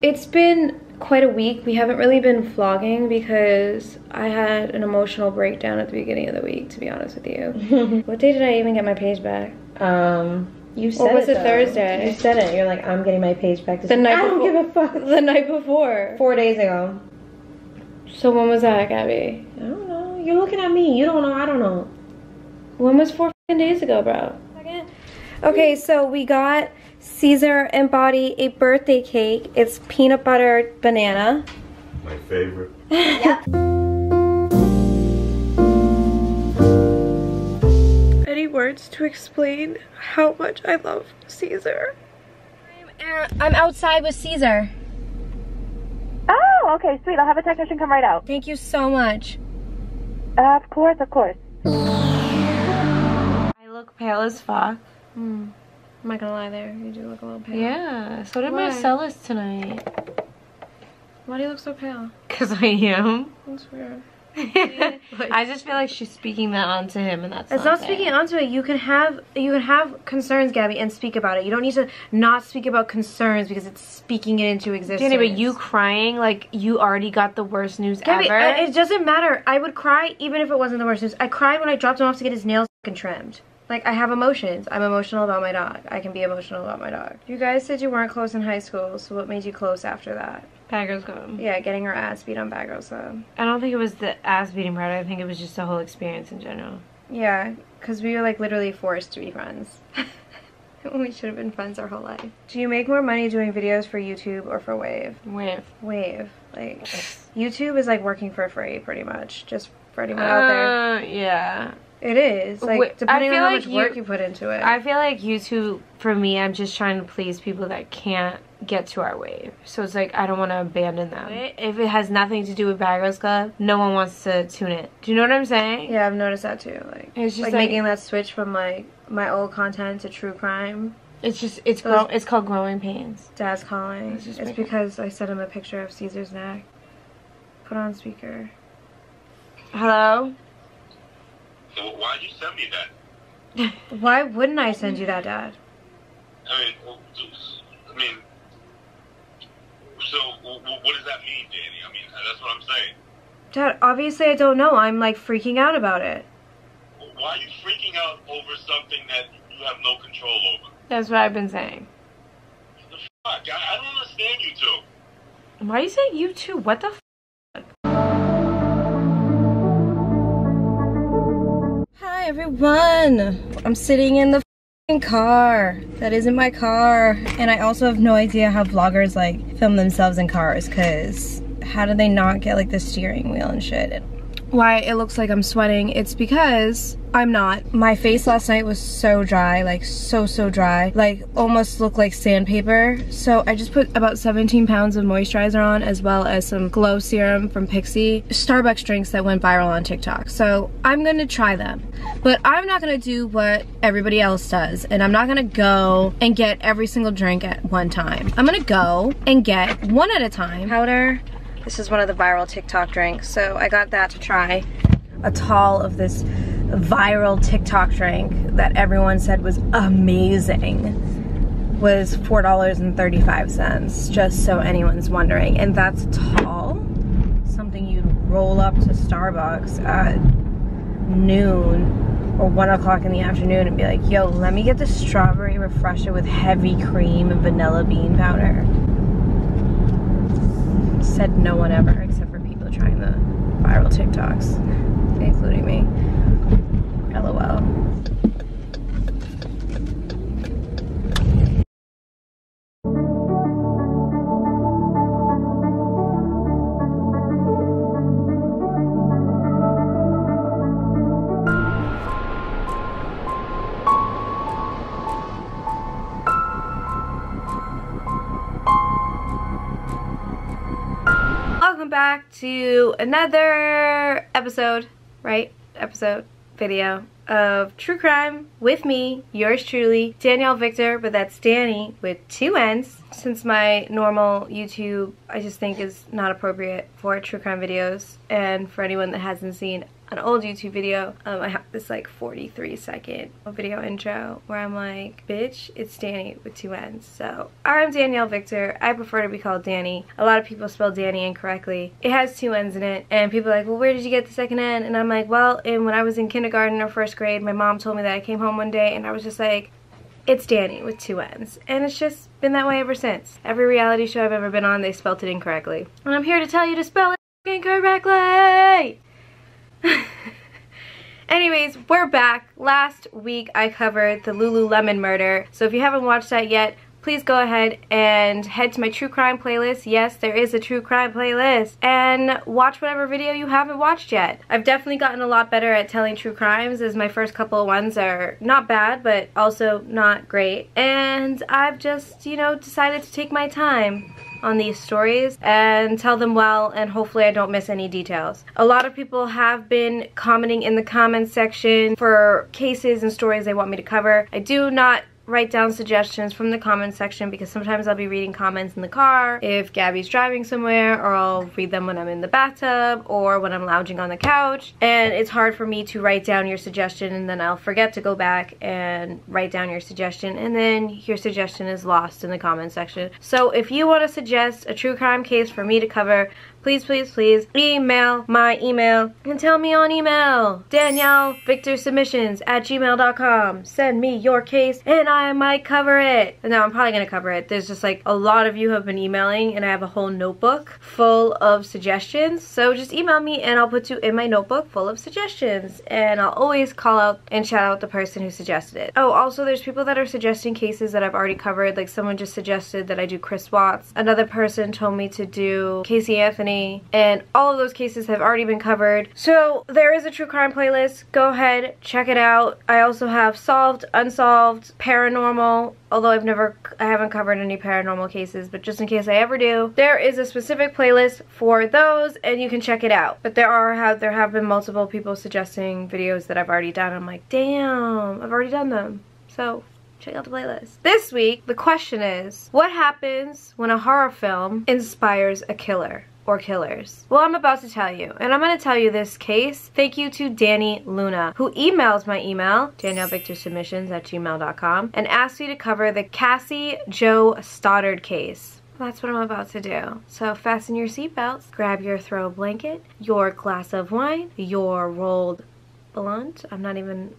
It's been quite a week. We haven't really been vlogging because I had an emotional breakdown at the beginning of the week, to be honest with you. what day did I even get my page back? Um, you said Or was it, it. Thursday? You said it. You're like, I'm getting my page back. The night I don't before- give a fuck. The night before. Four days ago. So when was that, Gabby? I don't know. You're looking at me. You don't know. I don't know. When was four days ago, bro? Okay, so we got Caesar and Body a birthday cake. It's peanut butter banana. My favorite. Any words to explain how much I love Caesar? I'm outside with Caesar. Oh, okay, sweet. I'll have a technician come right out. Thank you so much. Uh, of course, of course. I look pale as fuck. I'm not gonna lie there. You do look a little pale. Yeah. So did Why? Marcellus tonight. Why do you look so pale? Cause I am. That's weird. I just feel like she's speaking that onto him, and that's It's not not speaking onto it. You can have you can have concerns, Gabby, and speak about it. You don't need to not speak about concerns because it's speaking it into existence. Danny, but you crying like you already got the worst news Gabby, ever. I- it doesn't matter. I would cry even if it wasn't the worst news. I cried when I dropped him off to get his nails trimmed. Like I have emotions. I'm emotional about my dog. I can be emotional about my dog. You guys said you weren't close in high school, so what made you close after that? Packers go. Yeah, getting her ass beat on Bad Girls Club. I don't think it was the ass beating part. I think it was just the whole experience in general. Yeah, because we were like literally forced to be friends. we should have been friends our whole life. Do you make more money doing videos for YouTube or for Weiv? Weiv. Weiv. Like, YouTube is like working for free pretty much. Just for anyone out there. uh, yeah. It is. Like, depending on how like much work you- you put into it. I feel like YouTube for me, I'm just trying to please people that can't get to our Weiv. So it's like I don't want to abandon them. If it has nothing to do with Bad Girls Club, no one wants to tune it. Do you know what I'm saying? yeah, I've noticed that too. Like, It's just like, like- making that switch from like my old content to true crime. It's just it's So grow, it's- it's called growing pains. Dad's calling. Just It's because I sent him a picture of Caesar's neck. Put on speaker. Hello. So why'd you send me that? Why wouldn't I send you that, Dad? I mean, I mean, so what does that mean, Danny? I mean, that's what I'm saying. Dad, obviously I don't know. I'm like freaking out about it. Why are you freaking out over something that you have no control over? That's what I've been saying. The fuck? I, I don't understand you two. Why you say you too? What the? Hi everyone. I'm sitting in the car. That isn't my car. And I also have no idea how vloggers like film themselves in cars cuz how do they not get like the steering wheel and shit? Why it looks like I'm sweating, it's because I'm not. My face last night was so dry, like so, so dry. Like almost looked like sandpaper. So I just put about 17 pounds of moisturizer on as well as some glow serum from Pixi. Starbucks drinks that went viral on TikTok. So I'm gonna try them. But I'm not gonna do what everybody else does. And I'm not gonna go and get every single drink at one time. I'm gonna go and get one at a time. Powder. This is one of the viral TikTok drinks. So I got that to try. A tall of this viral TikTok drink that everyone said was amazing was $4.35, just so anyone's wondering. And that's tall, something you'd roll up to Starbucks at noon or one o'clock in the afternoon and be like, yo, let me get the strawberry refresher with heavy cream and vanilla bean powder. Said no one ever, except for people trying the viral TikToks, including me. LOL. Another episode, right? Episode, video of True Crime with me, yours truly, Danielle Victor, but that's Danny with two N's. Since my normal YouTube, I just think is not appropriate for true crime videos. And for anyone that hasn't seen an old YouTube video. Um, I have this like 43 second video intro where I'm like, bitch, it's Danny with two N's. So I'm Danielle Victor. I prefer to be called Danny. A lot of people spell Danny incorrectly. It has two N's in it and people are like, well, where did you get the second N? And I'm like, well, and when I was in kindergarten or first grade, my mom told me that I came home one day and I was just like, it's Danny with two N's. And it's just been that way ever since. Every reality show I've ever been on, they spelt it incorrectly. And I'm here to tell you to spell it incorrectly! Anyways, we're back. Last week I covered the Lululemon murder. So if you haven't watched that yet, please go ahead and head to my true crime playlist. Yes, there is a true crime playlist. And watch whatever video you haven't watched yet. I've definitely gotten a lot better at telling true crimes as my first couple of ones are not bad, but also not great. And I've just, you know, decided to take my time on these stories and tell them well and hopefully I don't miss any details. A lot of people have been commenting in the comments section for cases and stories they want me to cover. I do not write down suggestions from the comment section because sometimes I'll be reading comments in the car if Gabby's driving somewhere or I'll read them when I'm in the bathtub or when I'm lounging on the couch and it's hard for me to write down your suggestion and then I'll forget to go back and write down your suggestion and then your suggestion is lost in the comment section. So if you want to suggest a true crime case for me to cover please, please, please email my email and tell me on email. Danielle Submissions at gmail.com. Send me your case and I might cover it. No, I'm probably going to cover it. There's just like a lot of you have been emailing and I have a whole notebook full of suggestions. So just email me and I'll put you in my notebook full of suggestions. And I'll always call out and shout out the person who suggested it. Oh, also there's people that are suggesting cases that I've already covered. Like someone just suggested that I do Chris Watts. Another person told me to do Casey Anthony and all of those cases have already been covered. So there is a true crime playlist. Go ahead, check it out. I also have solved, unsolved, paranormal, although I've never, I haven't covered any paranormal cases, but just in case I ever do, there is a specific playlist for those and you can check it out. But there are, have, there have been multiple people suggesting videos that I've already done. I'm like, damn, I've already done them. So check out the playlist. This week, the question is, what happens when a horror film inspires a killer? or killers? Well, I'm about to tell you, and I'm going to tell you this case. Thank you to Danny Luna, who emails my email, daniellevictorsubmissions at gmail.com, and asked me to cover the Cassie Jo Stoddart case. That's what I'm about to do. So fasten your seatbelts, grab your throw blanket, your glass of wine, your rolled blunt. I'm not even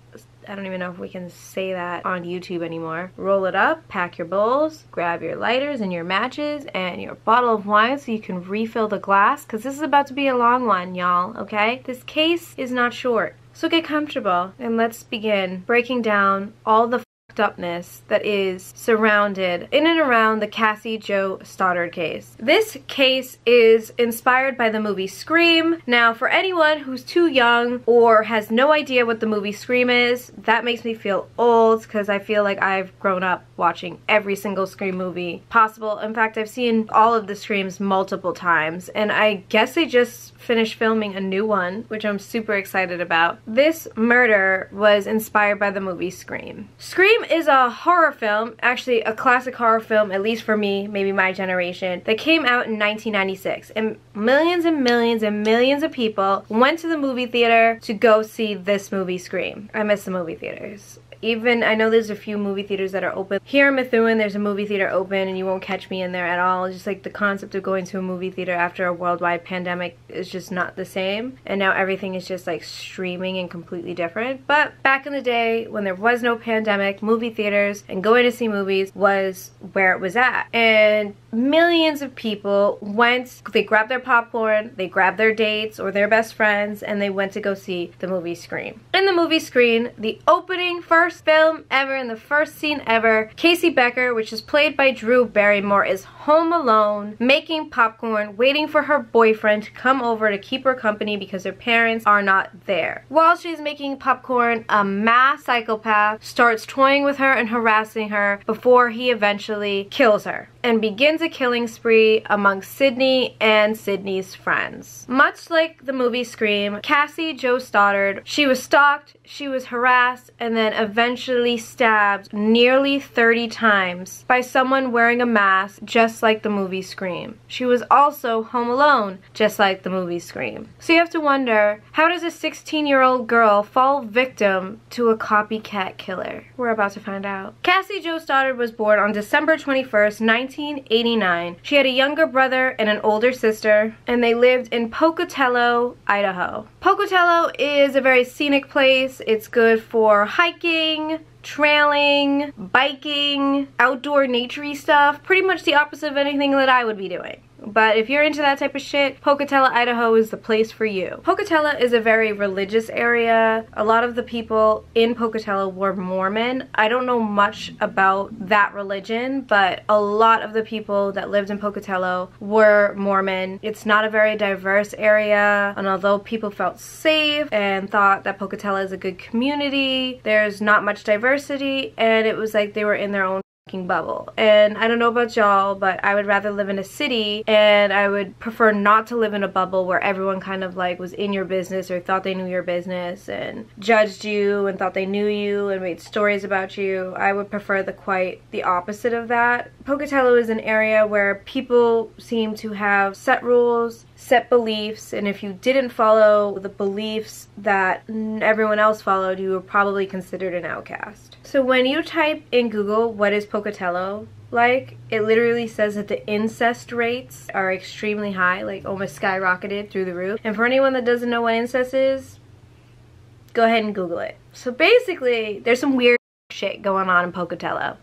I don't even know if we can say that on YouTube anymore. Roll it up, pack your bowls, grab your lighters and your matches and your bottle of wine so you can refill the glass because this is about to be a long one, y'all, okay? This case is not short. So get comfortable and let's begin breaking down all the upness that is surrounded in and around the Cassie Jo Stoddart case. This case is inspired by the movie Scream. Now, for anyone who's too young or has no idea what the movie Scream is, that makes me feel old because I feel like I've grown up watching every single Scream movie possible. In fact, I've seen all of the Screams multiple times and I guess they just finished filming a new one, which I'm super excited about. This murder was inspired by the movie Scream. Scream is a horror film, actually a classic horror film, at least for me, maybe my generation, that came out in 1996. And millions and millions and millions of people went to the movie theater to go see this movie Scream. I miss the movie theaters even I know there's a few movie theaters that are open. Here in Methuen there's a movie theater open and you won't catch me in there at all. just like the concept of going to a movie theater after a worldwide pandemic is just not the same. And now everything is just like streaming and completely different. But back in the day when there was no pandemic, movie theaters and going to see movies was where it was at. And millions of people went, they grabbed their popcorn, they grabbed their dates or their best friends and they went to go see the movie Scream. In the movie Scream, the opening first film ever and the first scene ever, Casey Becker, which is played by Drew Barrymore, is home alone, making popcorn, waiting for her boyfriend to come over to keep her company because her parents are not there. While she's making popcorn, a mass psychopath starts toying with her and harassing her before he eventually kills her. And begins a killing spree among Sidney and Sidney's friends. Much like the movie Scream, Cassie Jo Stoddart, she was stalked, she was harassed, and then eventually stabbed nearly 30 times by someone wearing a mask just like the movie Scream. She was also home alone just like the movie Scream. So you have to wonder, how does a 16 year old girl fall victim to a copycat killer? We're about to find out. Cassie Jo Stoddart was born on December 21st, 1989. She had a younger brother and an older sister, and they lived in Pocatello, Idaho. Pocatello is a very scenic place. It's good for hiking, trailing, biking, outdoor naturey stuff. Pretty much the opposite of anything that I would be doing. But if you're into that type of shit, Pocatello, Idaho is the place for you. Pocatello is a very religious area. A lot of the people in Pocatello were Mormon. I don't know much about that religion, but a lot of the people that lived in Pocatello were Mormon. It's not a very diverse area, and although people felt safe and thought that Pocatello is a good community, there's not much diversity, and it was like they were in their own bubble. And I don't know about y'all, but I would rather live in a city and I would prefer not to live in a bubble where everyone kind of like was in your business or thought they knew your business and judged you and thought they knew you and made stories about you. I would prefer the quite the opposite of that. Pocatello is an area where people seem to have set rules set beliefs and if you didn't follow the beliefs that everyone else followed you were probably considered an outcast. So when you type in Google what is Pocatello like? It literally says that the incest rates are extremely high like almost skyrocketed through the roof. And for anyone that doesn't know what incest is go ahead and google it. So basically there's some weird shit going on in Pocatello.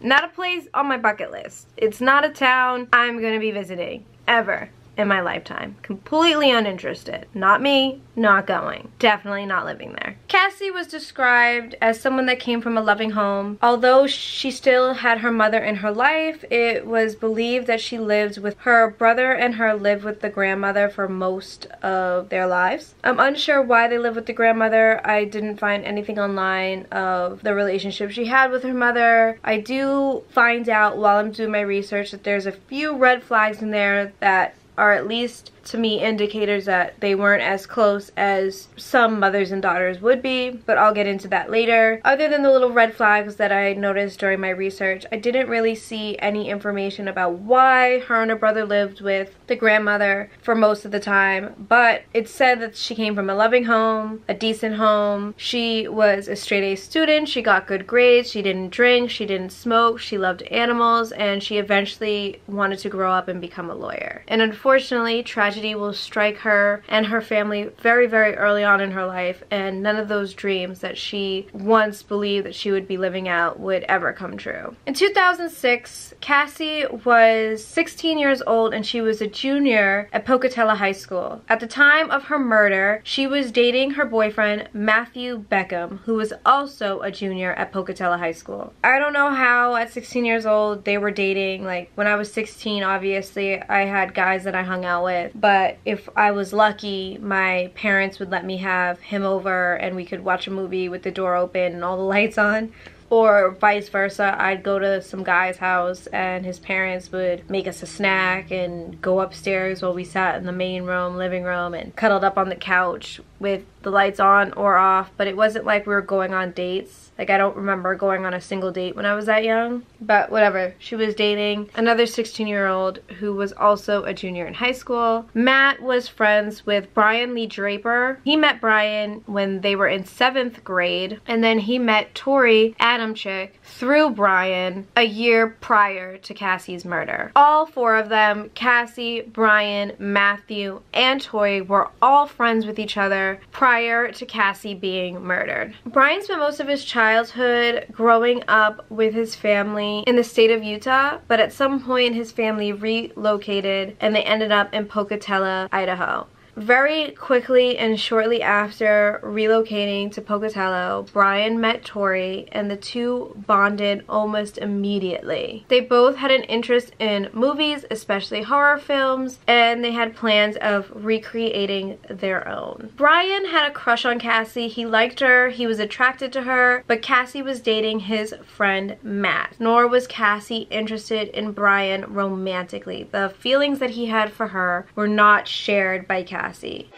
Not a place on my bucket list. It's not a town I'm gonna be visiting ever in my lifetime. Completely uninterested. Not me, not going. Definitely not living there. Cassie was described as someone that came from a loving home. Although she still had her mother in her life, it was believed that she lived with her brother and her lived with the grandmother for most of their lives. I'm unsure why they lived with the grandmother. I didn't find anything online of the relationship she had with her mother. I do find out while I'm doing my research that there's a few red flags in there that are at least to me indicators that they weren't as close as some mothers and daughters would be, but I'll get into that later. Other than the little red flags that I noticed during my research, I didn't really see any information about why her and her brother lived with the grandmother for most of the time, but it said that she came from a loving home, a decent home. She was a straight A student, she got good grades, she didn't drink, she didn't smoke, she loved animals, and she eventually wanted to grow up and become a lawyer. And unfortunately, tragedy tragedy will strike her and her family very, very early on in her life, and none of those dreams that she once believed that she would be living out would ever come true. In 2006, Cassie was 16 years old and she was a junior at Pocatello High School. At the time of her murder, she was dating her boyfriend, Matthew Beckham, who was also a junior at Pocatello High School. I don't know how at 16 years old they were dating. Like, when I was 16, obviously, I had guys that I hung out with, but if I was lucky, my parents would let me have him over and we could watch a movie with the door open and all the lights on. Or vice versa i'd go to some guy's house and his parents would make us a snack and go upstairs while we sat in the main room living room and cuddled up on the couch with the lights on or off. But it wasn't like we were going on dates like I don't remember going on a single date when I was that young. But whatever. She was dating another 16 year old who was also a junior in high school. Matt was friends with Brian Lee Draper. He met Brian when they were in seventh grade. And then he met Torey Adamcik through Brian a year prior to Cassie's murder. All four of them, Cassie, Brian, Matthew, and Torey were all friends with each other prior to Cassie being murdered. Brian spent most of his childhood childhood growing up with his family in the state of Utah, but at some point his family relocated and they ended up in Pocatello, Idaho. Very quickly and shortly after relocating to Pocatello, Brian met Torey and the two bonded almost immediately. They both had an interest in movies, especially horror films, and they had plans of recreating their own. Brian had a crush on Cassie. He liked her, he was attracted to her, but Cassie was dating his friend Matt. Nor was Cassie interested in Brian romantically. The feelings that he had for her were not shared by Cassie. Actually,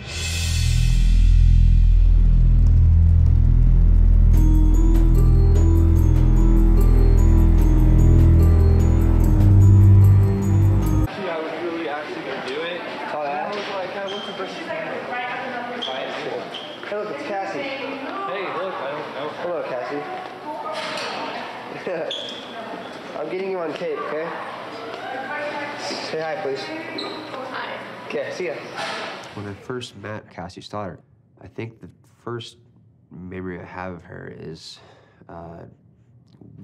Stoddart, I think the first memory I have of her is uh,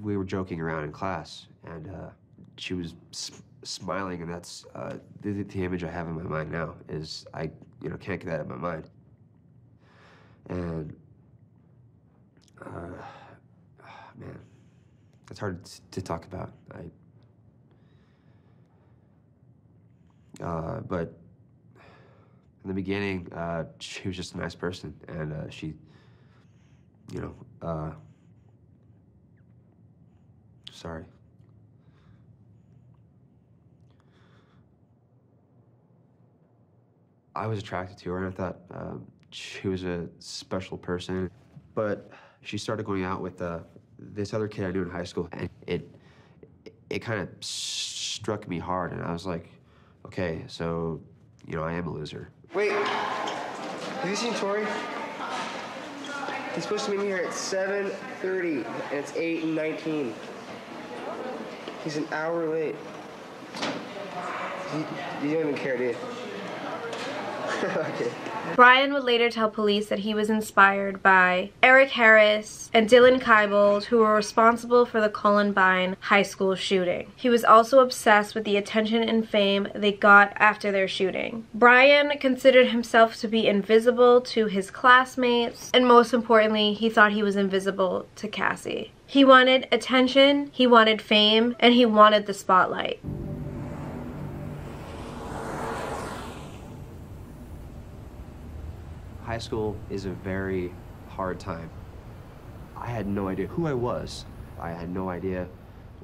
we were joking around in class, and uh, she was smiling, and that's uh, the, the image I have in my mind now. Is I, you know, can't get that out of my mind. And uh, man, it's hard to talk about. I. Uh, but in the beginning, uh, she was just a nice person, and uh, she, you know, uh, sorry. I was attracted to her, and I thought um, she was a special person. But she started going out with uh, this other kid I knew in high school, and it it kind of struck me hard, and I was like, okay, so you know, I am a loser. Wait, have you seen Torey? He's supposed to meet me here at 7.30, and it's 8 and 19. He's an hour late. You, you don't even care, do you? okay. Brian would later tell police that he was inspired by Eric Harris and Dylan Klebold, who were responsible for the Columbine high school shooting. He was also obsessed with the attention and fame they got after their shooting. Brian considered himself to be invisible to his classmates, and most importantly, he thought he was invisible to Cassie. He wanted attention, he wanted fame, and he wanted the spotlight. High school is a very hard time. I had no idea who I was. I had no idea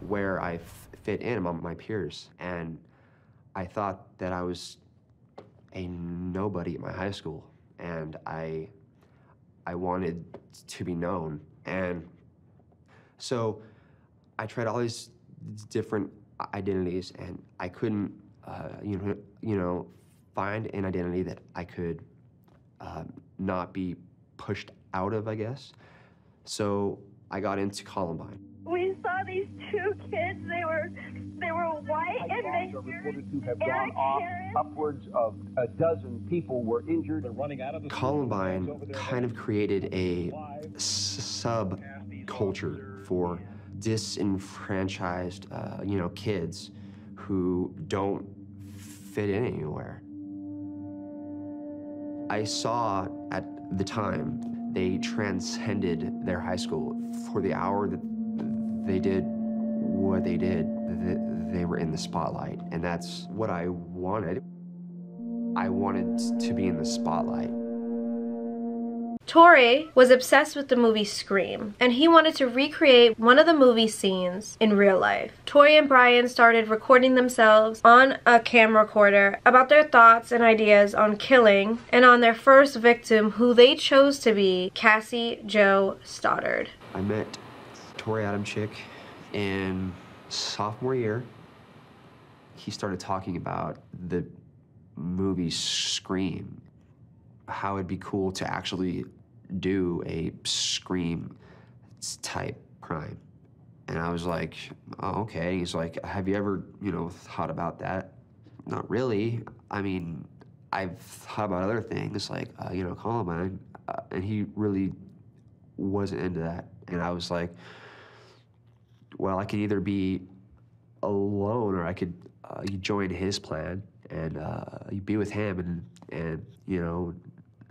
where I fit in among my peers. And I thought that I was a nobody at my high school. And I, I wanted to be known. And so I tried all these different identities, and I couldn't, uh, you know, you know, find an identity that I could um, not be pushed out of, I guess. So I got into Columbine. We saw these two kids. They were they were white and they are reported to have and gone our off. Upwards of a dozen people were injured. They're running out of the Columbine kind of created a sub culture for disenfranchised, uh, you know, kids who don't fit in anywhere. I saw at the time they transcended their high school for the hour that they did what they did. They were in the spotlight, and that's what I wanted. I wanted to be in the spotlight. Torey was obsessed with the movie Scream, and he wanted to recreate one of the movie scenes in real life. Torey and Brian started recording themselves on a camera recorder about their thoughts and ideas on killing and on their first victim, who they chose to be Cassie Jo Stoddart. I met Torey Adamcik in sophomore year. He started talking about the movie Scream, how it'd be cool to actually do a Scream type crime. And I was like, oh, okay. He's like, have you ever, you know, thought about that? Not really. I mean, I've thought about other things like, uh, you know, Columbine. Uh, and he really wasn't into that. And I was like, well, I can either be alone or I could uh, join his plan. and uh, be with him and and you know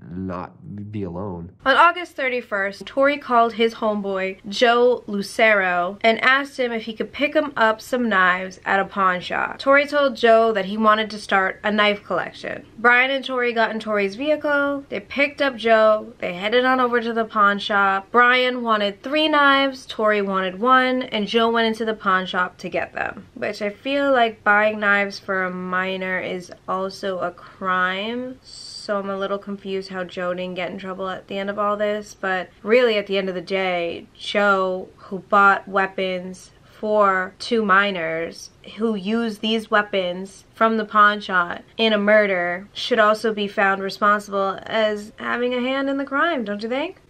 not be alone. On August 31st, Torey called his homeboy, Joe Lucero, and asked him if he could pick him up some knives at a pawn shop. Torey told Joe that he wanted to start a knife collection. Brian and Torey got in Torey's vehicle, they picked up Joe, they headed on over to the pawn shop. Brian wanted three knives, Torey wanted one, and Joe went into the pawn shop to get them. Which I feel like buying knives for a minor is also a crime so I'm a little confused how Joe didn't get in trouble at the end of all this. But really, at the end of the day, Joe, who bought weapons for two minors who used these weapons from the pawn shop in a murder should also be found responsible as having a hand in the crime, don't you think?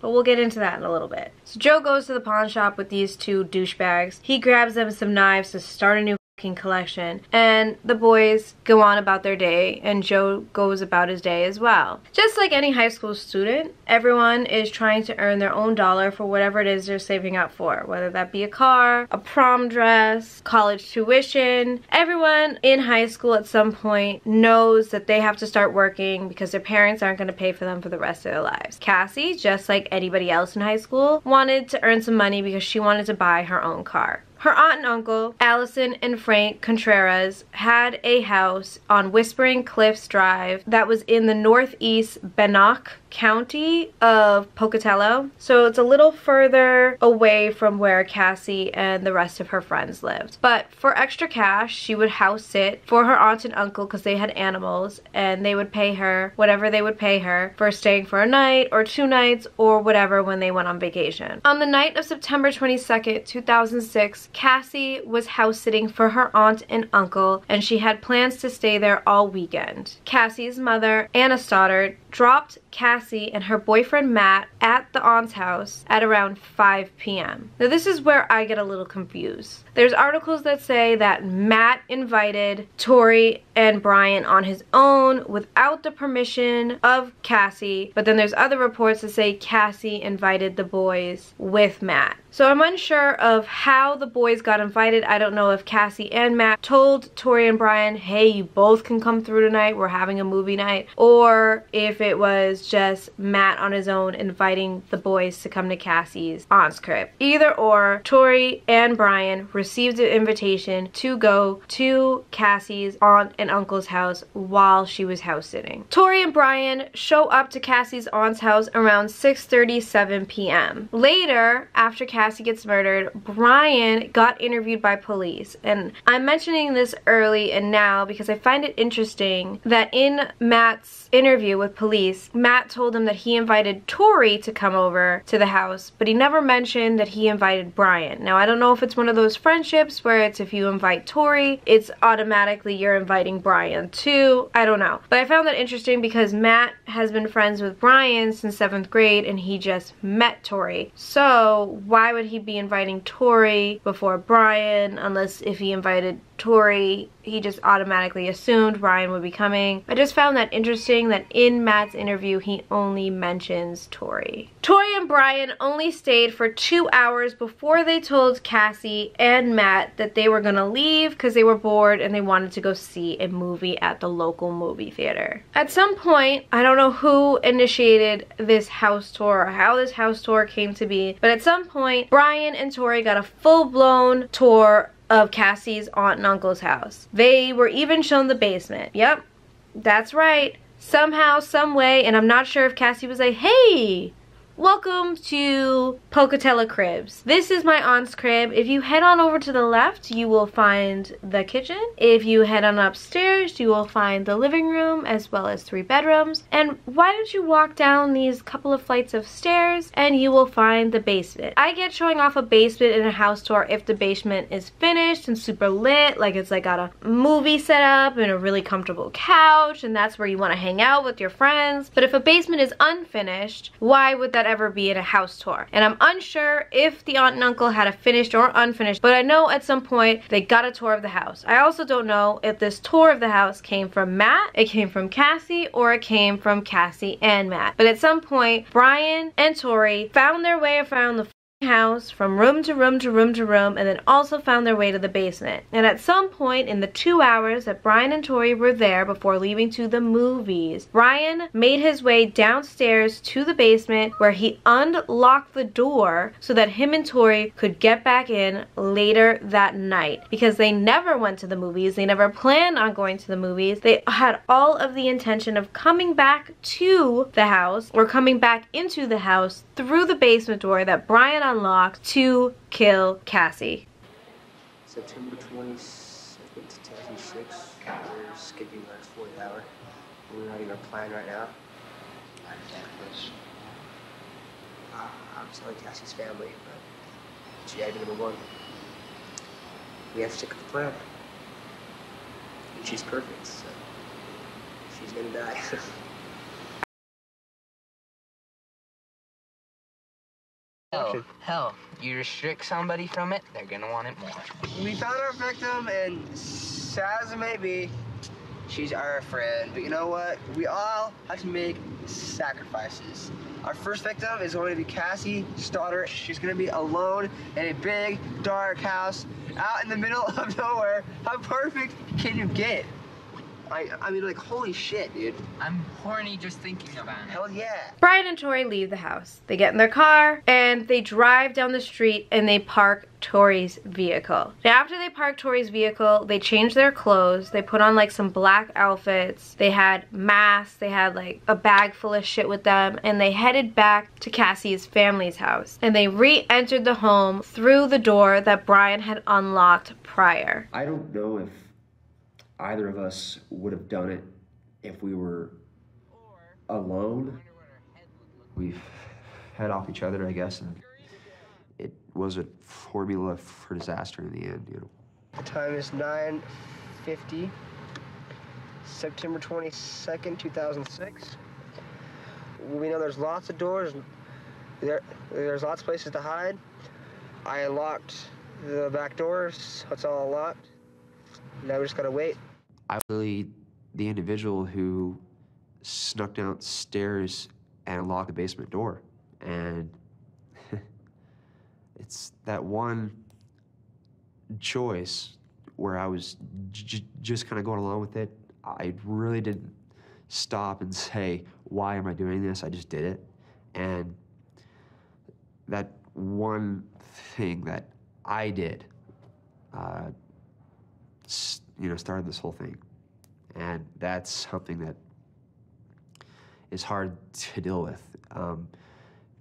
But we'll get into that in a little bit. So Joe goes to the pawn shop with these two douchebags. He grabs them some knives to start a new collection and the boys go on about their day and Joe goes about his day as well. Just like any high school student, everyone is trying to earn their own dollar for whatever it is they're saving up for, whether that be a car, a prom dress, college tuition. Everyone in high school at some point knows that they have to start working because their parents aren't going to pay for them for the rest of their lives. Cassie, just like anybody else in high school, wanted to earn some money because she wanted to buy her own car. Her aunt and uncle, Allison and Frank Contreras, had a house on Whispering Cliffs Drive that was in the northeast Bannock County of Pocatello. So it's a little further away from where Cassie and the rest of her friends lived. But for extra cash, she would house sit for her aunt and uncle because they had animals and they would pay her whatever they would pay her for staying for a night or two nights or whatever when they went on vacation. On the night of September 22nd, 2006, Cassie was house sitting for her aunt and uncle and she had plans to stay there all weekend. Cassie's mother, Anna Stoddart, dropped Cassie and her boyfriend Matt at the aunt's house at around 5 p.m. Now this is where I get a little confused. There's articles that say that Matt invited Torey and Brian on his own without the permission of Cassie, but then there's other reports that say Cassie invited the boys with Matt. So I'm unsure of how the boys got invited. I don't know if Cassie and Matt told Torey and Brian, hey, you both can come through tonight, we're having a movie night, or if it was just Matt on his own inviting the boys to come to Cassie's aunt's crib. Either or, Torey and Brian received an invitation to go to Cassie's aunt and uncle's house while she was house sitting. Torey and Brian show up to Cassie's aunt's house around 6.37 p.m. Later, after Cassie gets murdered, Brian got interviewed by police. And I'm mentioning this early and now because I find it interesting that in Matt's interview with police, Matt told him that he invited Torey to come over to the house, but he never mentioned that he invited Brian. Now, I don't know if it's one of those friendships where it's if you invite Torey, it's automatically you're inviting Brian too. I don't know. But I found that interesting because Matt has been friends with Brian since 7th grade and he just met Torey. So why would he be inviting Torey before Brian unless if he invited Torey, he just automatically assumed Brian would be coming. I just found that interesting that in Matt's interview, he only mentions Torey. Torey and Brian only stayed for two hours before they told Cassie and Matt that they were gonna leave because they were bored and they wanted to go see a movie at the local movie theater. At some point, I don't know who initiated this house tour or how this house tour came to be, but at some point, Brian and Torey got a full-blown tour of Cassie's aunt and uncle's house. They were even shown the basement. Yep, that's right. Somehow, some way, and I'm not sure if Cassie was like, hey, Welcome to Pocatello Cribs. This is my aunt's crib. If you head on over to the left, you will find the kitchen. If you head on upstairs, you will find the living room as well as three bedrooms. And why don't you walk down these couple of flights of stairs and you will find the basement. I get showing off a basement in a house tour if the basement is finished and super lit, like it's like got a movie set up and a really comfortable couch and that's where you want to hang out with your friends. But if a basement is unfinished, why would that ever be in a house tour. And I'm unsure if the aunt and uncle had a finished or unfinished, but I know at some point they got a tour of the house. I also don't know if this tour of the house came from Matt, it came from Cassie, or it came from Cassie and Matt. But at some point, Brian and Torey found their way around the house from room to room to room to room and then also found their way to the basement. And at some point in the two hours that Brian and Torey were there before leaving to the movies, Brian made his way downstairs to the basement where he unlocked the door so that him and Torey could get back in later that night because they never went to the movies. They never planned on going to the movies. They had all of the intention of coming back to the house or coming back into the house through the basement door that Brian unlocked to kill Cassie. September 22nd, 2006. We're skipping the next 40 hour. We're not even right now. Uh, I'm Cassie's family, but she had number one. We have to stick with the plan. And she's perfect, so she's gonna die. Hell, hell, you restrict somebody from it, they're gonna want it more. we found our victim, and sad as it may be, she's our friend. But you know what? We all have to make sacrifices. Our first victim is going to be Cassie Stoddart. She's going to be alone in a big, dark house out in the middle of nowhere. How perfect can you get? I, I mean, like, holy shit, dude. I'm horny just thinking about it. Hell yeah. Brian and Torey leave the house. They get in their car and they drive down the street and they park Torey's vehicle. Now, after they park Torey's vehicle, they change their clothes. They put on like some black outfits. They had masks. They had like a bag full of shit with them and they headed back to Cassie's family's house. And they re-entered the home through the door that Brian had unlocked prior. I don't know if either of us would have done it if we were alone. We fed off each other, I guess, and it was a formula for disaster in the end, you know. The time is 9.50, September 22nd, 2006. We know there's lots of doors. There, there's lots of places to hide. I locked the back doors, so it's all locked. Now we just gotta wait. I really the individual who snuck downstairs and locked the basement door. And it's that one choice where I was just kind of going along with it. I really didn't stop and say, why am I doing this? I just did it. And that one thing that I did, uh, you know, started this whole thing. And that's something that is hard to deal with um,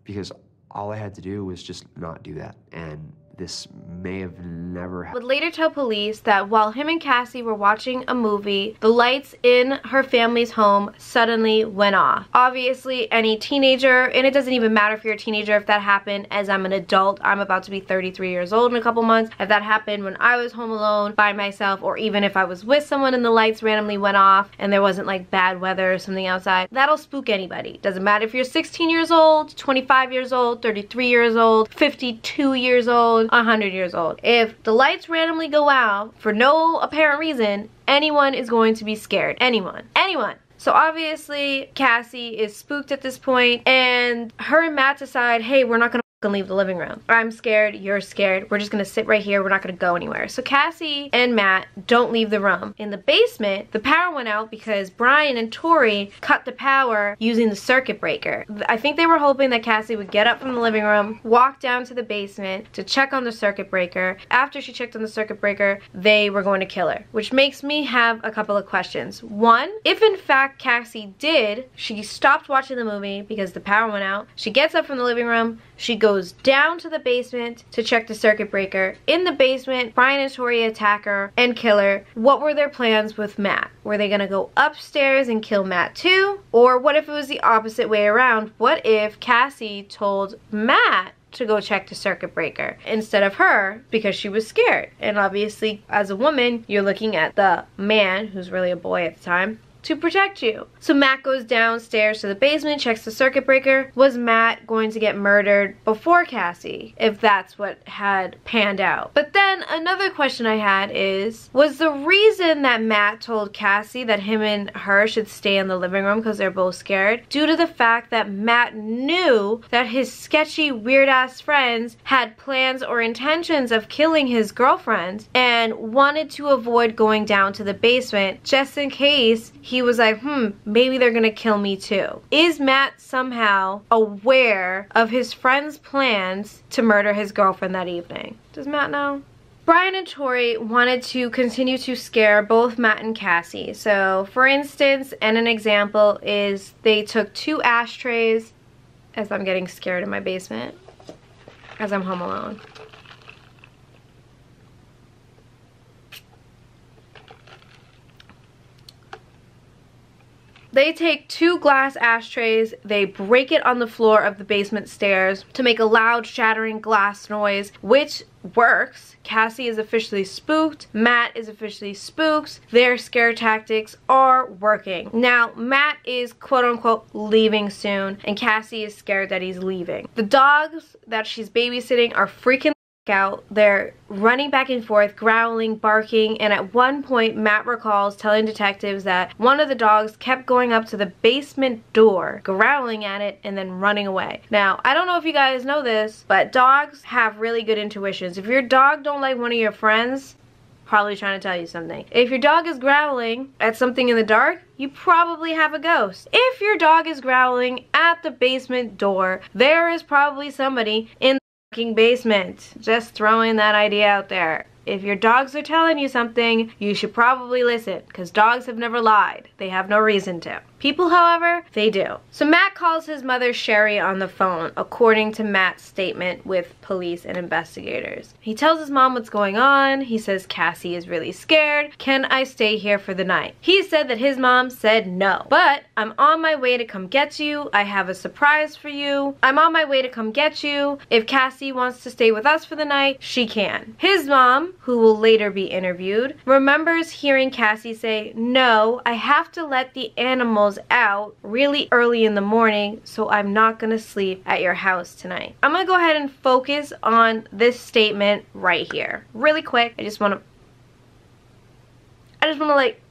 because all I had to do was just not do that. And this may have never happened. would later tell police that while him and Cassie were watching a movie, the lights in her family's home suddenly went off. Obviously, any teenager, and it doesn't even matter if you're a teenager if that happened as I'm an adult. I'm about to be 33 years old in a couple months. If that happened when I was home alone by myself, or even if I was with someone and the lights randomly went off and there wasn't like bad weather or something outside, that'll spook anybody. Doesn't matter if you're 16 years old, 25 years old, 33 years old, 52 years old, 100 years old. If the lights randomly go out for no apparent reason, anyone is going to be scared. Anyone. Anyone. So obviously, Cassie is spooked at this point, and her and Matt decide, hey, we're not gonna fucking leave the living room. I'm scared, you're scared, we're just gonna sit right here, we're not gonna go anywhere. So Cassie and Matt don't leave the room. In the basement, the power went out because Brian and Torey cut the power using the circuit breaker. I think they were hoping that Cassie would get up from the living room, walk down to the basement to check on the circuit breaker. After she checked on the circuit breaker, they were going to kill her, which makes me have a couple of questions. One, if in fact Cassie did, she stopped watching the movie because the power went out. She gets up from the living room, she goes down to the basement to check the circuit breaker. In the basement, Brian and Torey attack her and kill her. What were their plans with Matt? Were they gonna go upstairs and kill Matt too? Or what if it was the opposite way around? What if Cassie told Matt to go check the circuit breaker instead of her because she was scared. And obviously, as a woman, you're looking at the man, who's really a boy at the time, to protect you. So Matt goes downstairs to the basement, checks the circuit breaker. Was Matt going to get murdered before Cassie, if that's what had panned out? But then another question I had is, was the reason that Matt told Cassie that him and her should stay in the living room because they're both scared due to the fact that Matt knew that his sketchy, weird ass friends had plans or intentions of killing his girlfriend and wanted to avoid going down to the basement just in case he was like, hmm, maybe they're gonna kill me too. Is Matt somehow aware of his friend's plans to murder his girlfriend that evening? Does Matt know? Brian and Torey wanted to continue to scare both Matt and Cassie. So, for instance, and an example is they took two ashtrays as I'm getting scared in my basement as I'm home alone. They take two glass ashtrays, they break it on the floor of the basement stairs to make a loud shattering glass noise, which works. Cassie is officially spooked. Matt is officially spooked. Their scare tactics are working. Now, Matt is quote unquote leaving soon, and Cassie is scared that he's leaving. The dogs that she's babysitting are freaking out. They're running back and forth, growling, barking, and at one point Matt recalls telling detectives that one of the dogs kept going up to the basement door, growling at it, and then running away. Now, I don't know if you guys know this, but dogs have really good intuitions. If your dog don't like one of your friends, probably trying to tell you something. If your dog is growling at something in the dark, you probably have a ghost. If your dog is growling at the basement door, there is probably somebody in basement. Just throwing that idea out there. If your dogs are telling you something, you should probably listen, because dogs have never lied. They have no reason to. People, however, they do. So Matt calls his mother Sherry on the phone, according to Matt's statement with police and investigators. He tells his mom what's going on. He says Cassie is really scared. Can I stay here for the night? He said that his mom said no. But I'm on my way to come get you. I have a surprise for you. I'm on my way to come get you. If Cassie wants to stay with us for the night, she can. His mom, who will later be interviewed, remembers hearing Cassie say, no, I have to let the animals out really early in the morning, so I'm not gonna sleep at your house tonight. I'm gonna go ahead and focus on this statement right here. Really quick, I just wanna, I just wanna like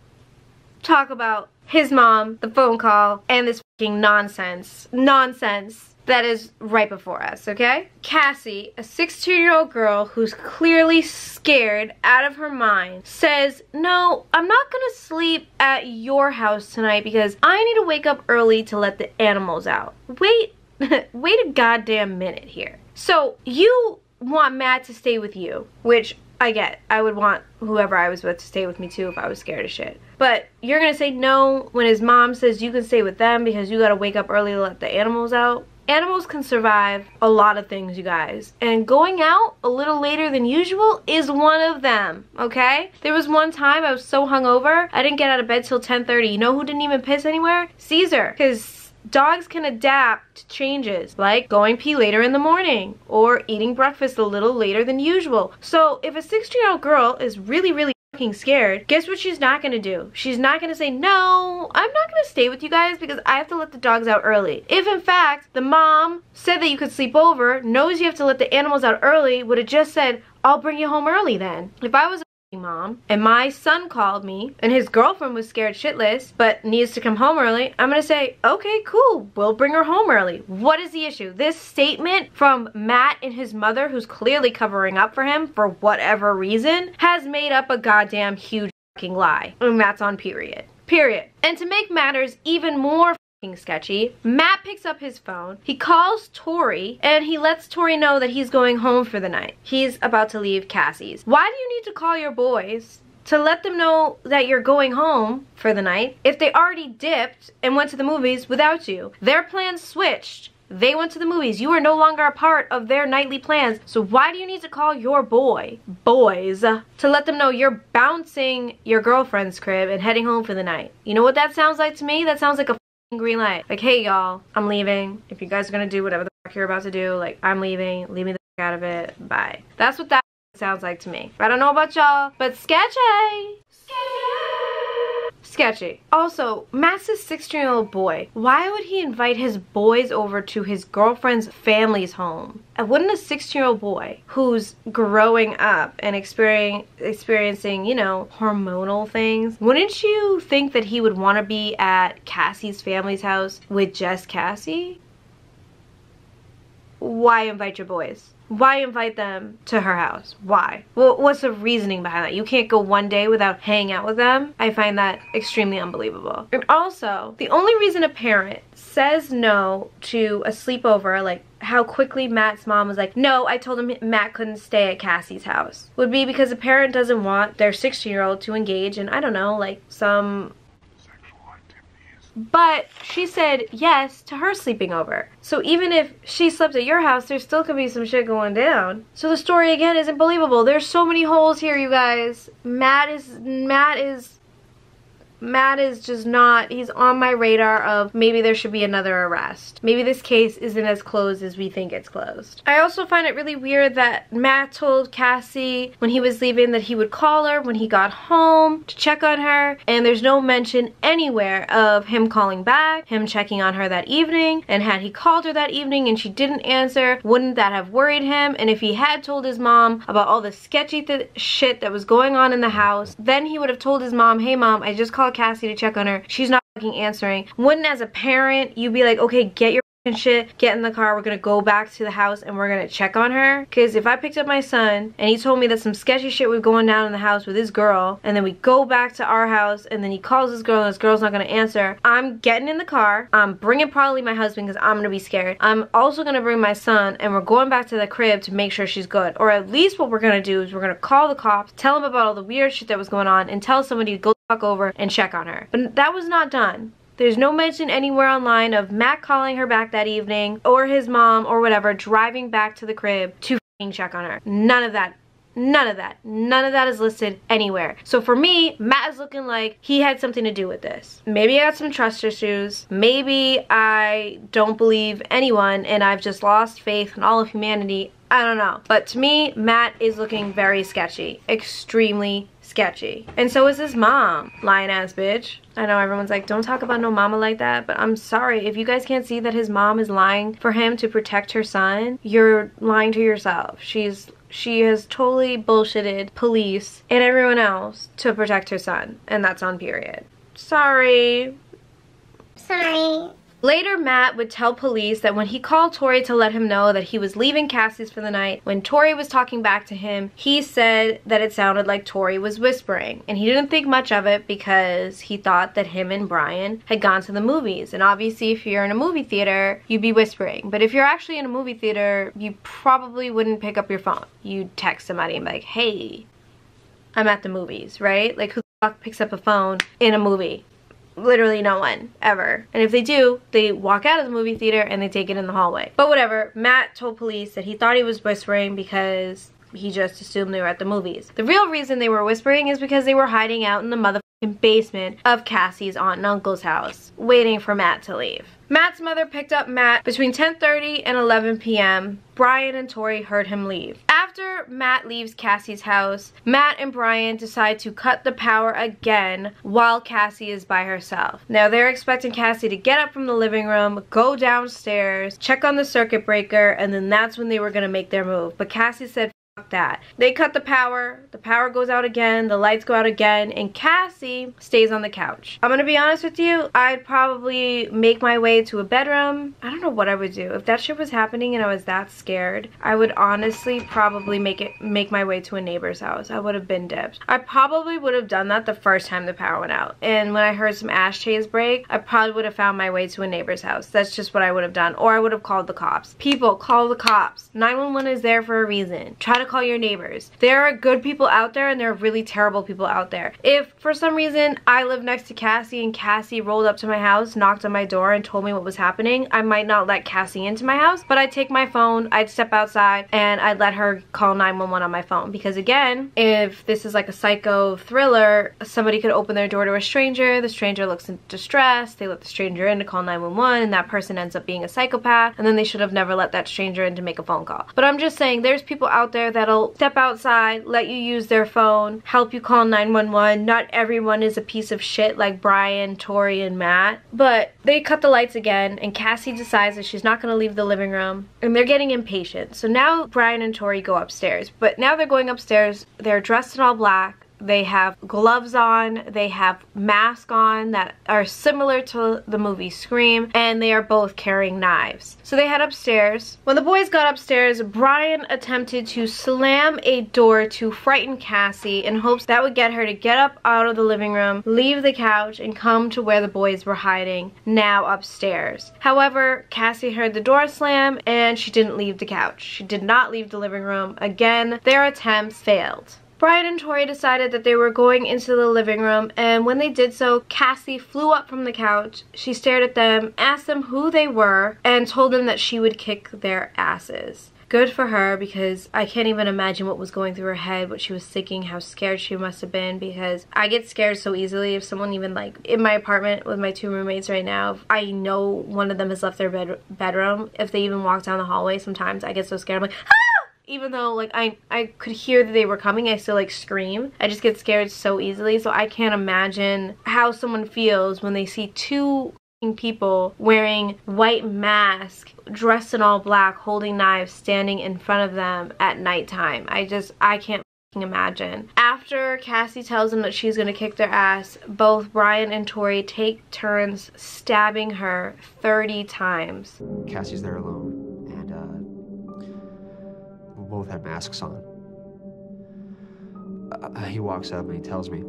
talk about his mom, the phone call, and this nonsense. Nonsense that is right before us, okay? Cassie, a 16-year-old girl who's clearly scared out of her mind, says, no, I'm not gonna sleep at your house tonight because I need to wake up early to let the animals out. Wait, wait a goddamn minute here. So you want Matt to stay with you, which I get. I would want whoever I was with to stay with me too if I was scared of shit. But you're gonna say no when his mom says you can stay with them because you gotta wake up early to let the animals out? Animals can survive a lot of things, you guys. And going out a little later than usual is one of them, okay? There was one time I was so hungover, I didn't get out of bed till 10.30. You know who didn't even piss anywhere? Caesar. Because dogs can adapt to changes, like going pee later in the morning or eating breakfast a little later than usual. So if a 16-year-old girl is really, really scared, guess what she's not gonna do? She's not gonna say, no, I'm not gonna stay with you guys because I have to let the dogs out early. If in fact, the mom said that you could sleep over, knows you have to let the animals out early, would have just said, I'll bring you home early then. If I was mom. And my son called me and his girlfriend was scared shitless but needs to come home early. I'm gonna say okay cool. We'll bring her home early. What is the issue? This statement from matt and his mother who's clearly covering up for him for whatever reason has made up a goddamn huge fucking lie. And that's on period. Period. And to make matters even more sketchy. Matt picks up his phone. He calls Torey and he lets Torey know that he's going home for the night. He's about to leave Cassie's. Why do you need to call your boys to let them know that you're going home for the night if they already dipped and went to the movies without you? Their plans switched. They went to the movies. You are no longer a part of their nightly plans. So why do you need to call your boy, boys, to let them know you're bouncing your girlfriend's crib and heading home for the night? You know what that sounds like to me? That sounds like a green light. Like, hey y'all, I'm leaving. If you guys are gonna do whatever the fuck you're about to do, like, I'm leaving. Leave me the fuck out of it. Bye. That's what that sounds like to me. I don't know about y'all, but sketchy! sketchy. Also, Matt's a 16 year old boy. Why would he invite his boys over to his girlfriend's family's home? Wouldn't a 16 year old boy who's growing up and experiencing, you know, hormonal things, wouldn't you think that he would want to be at Cassie's family's house with just Cassie? Why invite your boys? Why invite them to her house? Why? Well, what's the reasoning behind that? You can't go one day without hanging out with them? I find that extremely unbelievable. And also, the only reason a parent says no to a sleepover, like how quickly Matt's mom was like, no, I told him Matt couldn't stay at Cassie's house, would be because a parent doesn't want their 16 year old to engage in, I don't know, like some but she said yes to her sleeping over. So even if she slept at your house, there still could be some shit going down. So the story again isn't believable. There's so many holes here, you guys. Matt is Matt is Matt is just not, he's on my radar of maybe there should be another arrest. Maybe this case isn't as closed as we think it's closed. I also find it really weird that Matt told Cassie when he was leaving that he would call her when he got home to check on her and there's no mention anywhere of him calling back, him checking on her that evening and had he called her that evening and she didn't answer, wouldn't that have worried him? And if he had told his mom about all the sketchy th shit that was going on in the house, then he would have told his mom, hey mom, I just called Cassie to check on her. She's not fucking answering. Wouldn't as a parent, you be like, okay, get your shit, get in the car, we're gonna go back to the house and we're gonna check on her. Cause if I picked up my son and he told me that some sketchy shit was going down in the house with his girl, and then we go back to our house and then he calls his girl and his girl's not gonna answer, I'm getting in the car, I'm bringing probably my husband because I'm gonna be scared. I'm also gonna bring my son and we're going back to the crib to make sure she's good. Or at least what we're gonna do is we're gonna call the cops, tell them about all the weird shit that was going on, and tell somebody to go over and check on her. But that was not done. There's no mention anywhere online of Matt calling her back that evening or his mom or whatever driving back to the crib to check on her. None of that. None of that. None of that is listed anywhere. So for me, Matt is looking like he had something to do with this. Maybe I got some trust issues. Maybe I don't believe anyone and I've just lost faith in all of humanity. I don't know. But to me, Matt is looking very sketchy. Extremely sketchy. And so is his mom, lying ass bitch. I know everyone's like, don't talk about no mama like that, but I'm sorry. If you guys can't see that his mom is lying for him to protect her son, you're lying to yourself. She's she has totally bullshitted police and everyone else to protect her son, and that's on period. Sorry. Sorry. Later, Matt would tell police that when he called Torey to let him know that he was leaving Cassie's for the night, when Torey was talking back to him, he said that it sounded like Torey was whispering. And he didn't think much of it because he thought that him and Brian had gone to the movies. And obviously, if you're in a movie theater, you'd be whispering. But if you're actually in a movie theater, you probably wouldn't pick up your phone. You'd text somebody and be like, hey, I'm at the movies, right? Like, who the fuck picks up a phone in a movie? Literally no one ever. And if they do they walk out of the movie theater and they take it in the hallway. But whatever matt told police that he thought he was whispering because he just assumed they were at the movies. The real reason they were whispering is because they were hiding out in the motherfucking basement of cassie's aunt and uncle's house waiting for matt to leave Matt's mother picked up Matt between 10.30 and 11 p.m. Brian and Torey heard him leave. After Matt leaves Cassie's house, Matt and Brian decide to cut the power again while Cassie is by herself. Now they're expecting Cassie to get up from the living room, go downstairs, check on the circuit breaker, and then that's when they were gonna make their move. But Cassie said, that. They cut the power, the power goes out again, the lights go out again, and Cassie stays on the couch. I'm gonna be honest with you, I'd probably make my way to a bedroom. I don't know what I would do. If that shit was happening and I was that scared, I would honestly probably make it make my way to a neighbor's house. I would have been dipped. I probably would have done that the first time the power went out. And when I heard some ashtrays break, I probably would have found my way to a neighbor's house. That's just what I would have done. Or I would have called the cops. People, call the cops. 911 is there for a reason. Try to call your neighbors. There are good people out there and there are really terrible people out there. If for some reason I live next to Cassie and Cassie rolled up to my house, knocked on my door and told me what was happening, I might not let Cassie into my house, but I'd take my phone, I'd step outside and I'd let her call 911 on my phone. Because again, if this is like a psycho thriller, somebody could open their door to a stranger, the stranger looks in distress, they let the stranger in to call 911 and that person ends up being a psychopath and then they should have never let that stranger in to make a phone call. But I'm just saying there's people out there that'll step outside, let you use their phone, help you call 911. Not everyone is a piece of shit like Brian, Torey, and Matt. But they cut the lights again, and Cassie decides that she's not going to leave the living room, and they're getting impatient. So now Brian and Torey go upstairs. But now they're going upstairs, they're dressed in all black, they have gloves on, they have masks on that are similar to the movie Scream, and they are both carrying knives. So they head upstairs. When the boys got upstairs, Brian attempted to slam a door to frighten Cassie in hopes that would get her to get up out of the living room, leave the couch, and come to where the boys were hiding, now upstairs. However, Cassie heard the door slam and she didn't leave the couch. She did not leave the living room. Again, their attempts failed. Brian and Torey decided that they were going into the living room and when they did so, Cassie flew up from the couch. She stared at them, asked them who they were, and told them that she would kick their asses. Good for her because I can't even imagine what was going through her head, what she was thinking, how scared she must have been because I get scared so easily if someone even like in my apartment with my two roommates right now, I know one of them has left their bed bedroom. If they even walk down the hallway sometimes I get so scared I'm like ah! Even though like I, I could hear that they were coming, I still like scream. I just get scared so easily, so I can't imagine how someone feels when they see two people wearing white masks, dressed in all black, holding knives, standing in front of them at nighttime. I just, I can't imagine. After Cassie tells them that she's gonna kick their ass, both Brian and Torey take turns stabbing her 30 times. Cassie's there alone both had masks on. Uh, he walks up and he tells me,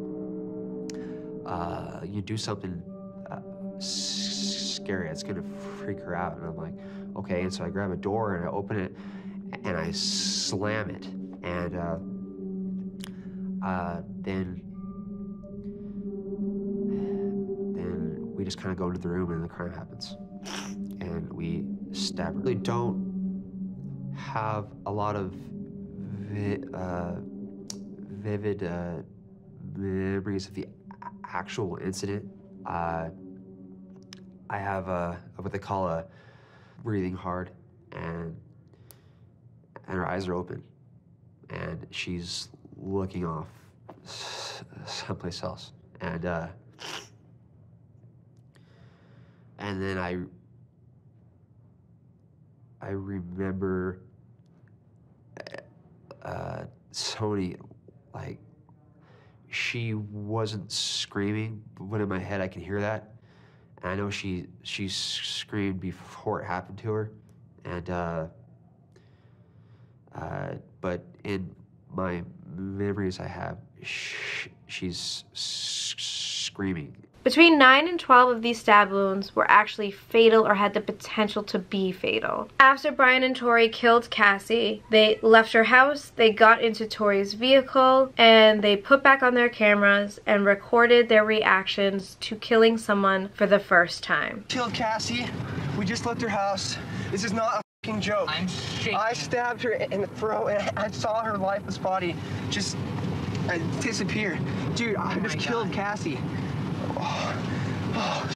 uh, you do something uh, scary, it's gonna freak her out. And I'm like, okay. And so I grab a door and I open it and I slam it. And uh, uh, then, then we just kind of go into the room and the crime happens. And we stab her. Really don't have a lot of vi uh, vivid uh, memories of the actual incident. Uh, I have a, what they call a breathing hard, and and her eyes are open, and she's looking off someplace else, and uh, and then I I remember uh, Sony, like, she wasn't screaming, but in my head I can hear that. And I know she she screamed before it happened to her, and uh, uh, but in my memories I have, sh she's screaming between 9 and 12 of these stab wounds were actually fatal or had the potential to be fatal. After Brian and Torey killed Cassie, they left her house, they got into Torey's vehicle, and they put back on their cameras and recorded their reactions to killing someone for the first time. Killed Cassie, we just left her house. This is not a joke. I'm shaking. I stabbed her in the throat and I saw her lifeless body just uh, disappear. Dude, I oh just killed God. Cassie. Oh, oh,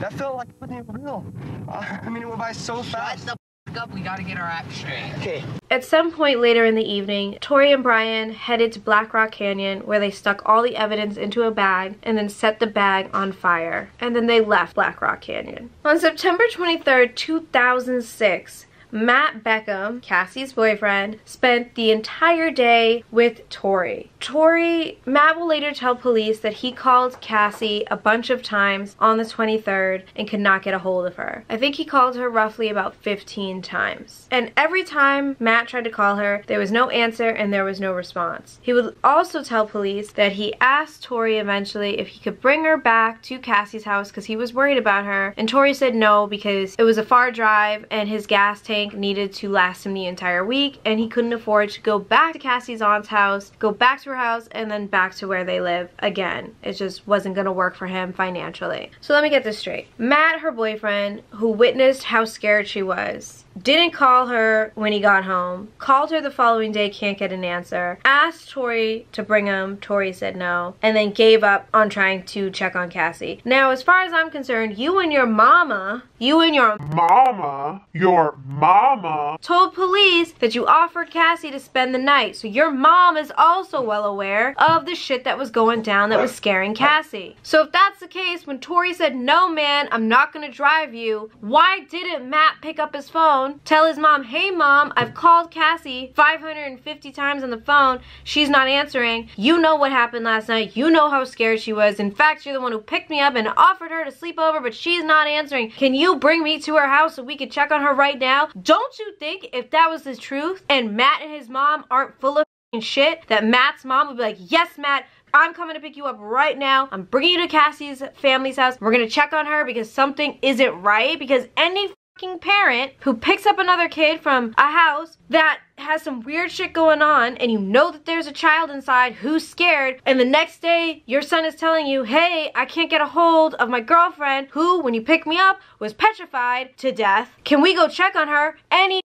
that felt like it wasn't real. Uh, I mean, it went by so fast. Shut the up. We gotta get our act straight. Okay. At some point later in the evening, Torey and Brian headed to Black Rock Canyon where they stuck all the evidence into a bag and then set the bag on fire. And then they left Black Rock Canyon. On September 23rd, 2006, Matt Beckham, Cassie's boyfriend, spent the entire day with Torey. Torey, Matt will later tell police that he called Cassie a bunch of times on the 23rd and could not get a hold of her. I think he called her roughly about 15 times. And every time Matt tried to call her, there was no answer and there was no response. He would also tell police that he asked Torey eventually if he could bring her back to Cassie's house because he was worried about her. And Torey said no because it was a far drive and his gas tank needed to last him the entire week and he couldn't afford to go back to Cassie's aunt's house, go back to her house and then back to where they live again. It just wasn't gonna work for him financially. So let me get this straight. Matt, her boyfriend, who witnessed how scared she was, didn't call her when he got home, called her the following day, can't get an answer, asked Torey to bring him, Torey said no, and then gave up on trying to check on Cassie. Now, as far as I'm concerned, you and your mama, you and your mama, your mama, told police that you offered Cassie to spend the night. So your mom is also well aware of the shit that was going down that was scaring Cassie. So if that's the case, when Torey said, no man, I'm not gonna drive you, why didn't Matt pick up his phone, tell his mom, hey mom, I've called Cassie 550 times on the phone, she's not answering. You know what happened last night. You know how scared she was. In fact, you're the one who picked me up and offered her to sleep over, but she's not answering. Can you bring me to her house so we can check on her right now? Don't you think if that was the truth and Matt and his mom aren't full of shit, that Matt's mom would be like, yes, Matt, I'm coming to pick you up right now. I'm bringing you to Cassie's family's house. We're gonna check on her because something isn't right. Because any parent who picks up another kid from a house that has some weird shit going on and you know that there's a child inside who's scared and the next day your son is telling you, hey, I can't get a hold of my girlfriend who, when you pick me up, was petrified to death. Can we go check on her? Any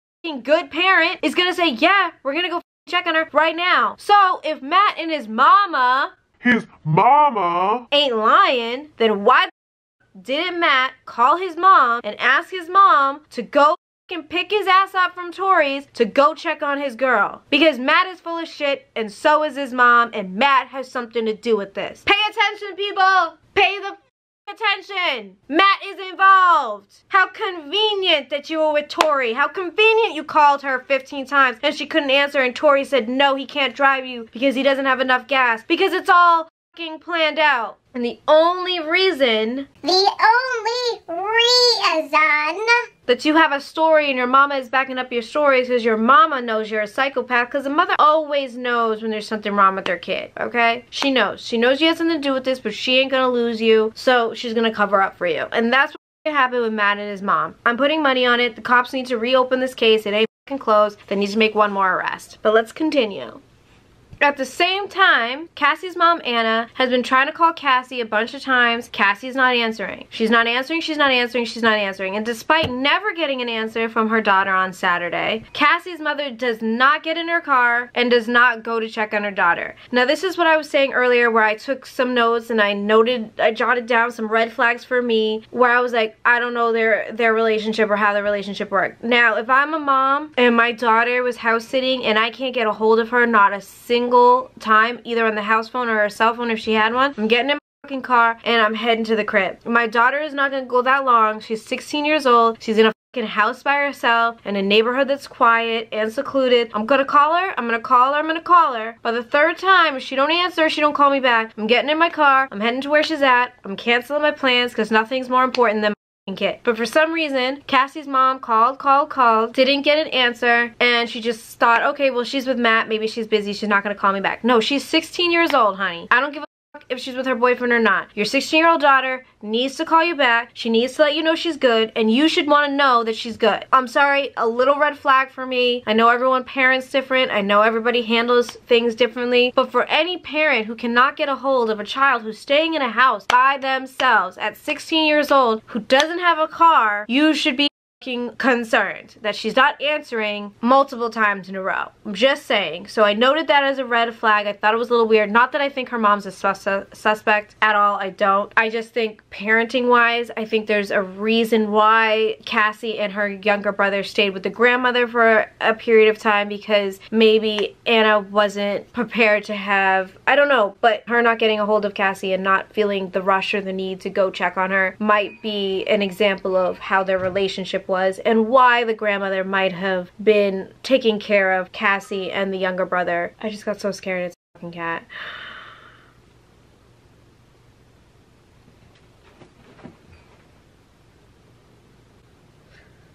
good parent is gonna say, yeah, we're gonna go check on her right now. So if Matt and his mama, his mama, ain't lying, then why didn't Matt call his mom and ask his mom to go and pick his ass up from Torey's to go check on his girl? Because Matt is full of shit and so is his mom and Matt has something to do with this. Pay attention people! Pay the attention. Matt is involved. How convenient that you were with Torey. How convenient you called her 15 times and she couldn't answer and Torey said no, he can't drive you because he doesn't have enough gas. Because it's all planned out. And the only reason... The only reason... That you have a story and your mama is backing up your story is because your mama knows you're a psychopath because the mother always knows when there's something wrong with their kid, okay? She knows. She knows she has something to do with this, but she ain't gonna lose you, so she's gonna cover up for you. And that's what happened with Matt and his mom. I'm putting money on it. The cops need to reopen this case. It ain't closed. They need to make one more arrest. But let's continue. At the same time, Cassie's mom, Anna, has been trying to call Cassie a bunch of times. Cassie's not answering. She's not answering, she's not answering, she's not answering. And despite never getting an answer from her daughter on Saturday, Cassie's mother does not get in her car and does not go to check on her daughter. Now, this is what I was saying earlier where I took some notes and I noted, I jotted down some red flags for me where I was like, I don't know their, their relationship or how their relationship worked. Now, if I'm a mom and my daughter was house sitting and I can't get a hold of her, not a single single time, either on the house phone or her cell phone if she had one. I'm getting in my car and I'm heading to the crib. My daughter is not gonna go that long. She's 16 years old. She's in a house by herself in a neighborhood that's quiet and secluded. I'm gonna call her, I'm gonna call her, I'm gonna call her. By the third time, if she don't answer, she don't call me back. I'm getting in my car, I'm heading to where she's at, I'm canceling my plans because nothing's more important than kid. But for some reason, Cassie's mom called, called, called, didn't get an answer, and she just thought, okay, well, she's with Matt. Maybe she's busy. She's not going to call me back. No, she's 16 years old, honey. I don't give a if she's with her boyfriend or not. Your 16 year old daughter needs to call you back. She needs to let you know she's good and you should want to know that she's good. I'm sorry, a little red flag for me. I know everyone parents different. I know everybody handles things differently. But for any parent who cannot get a hold of a child who's staying in a house by themselves at 16 years old who doesn't have a car, you should be concerned that she's not answering multiple times in a row. I'm just saying. So I noted that as a red flag. I thought it was a little weird. Not that I think her mom's a sus suspect at all. I don't. I just think parenting wise, I think there's a reason why Cassie and her younger brother stayed with the grandmother for a period of time because maybe Anna wasn't prepared to have, I don't know, but her not getting a hold of Cassie and not feeling the rush or the need to go check on her might be an example of how their relationship was was and why the grandmother might have been taking care of Cassie and the younger brother. I just got so scared it's a fucking cat.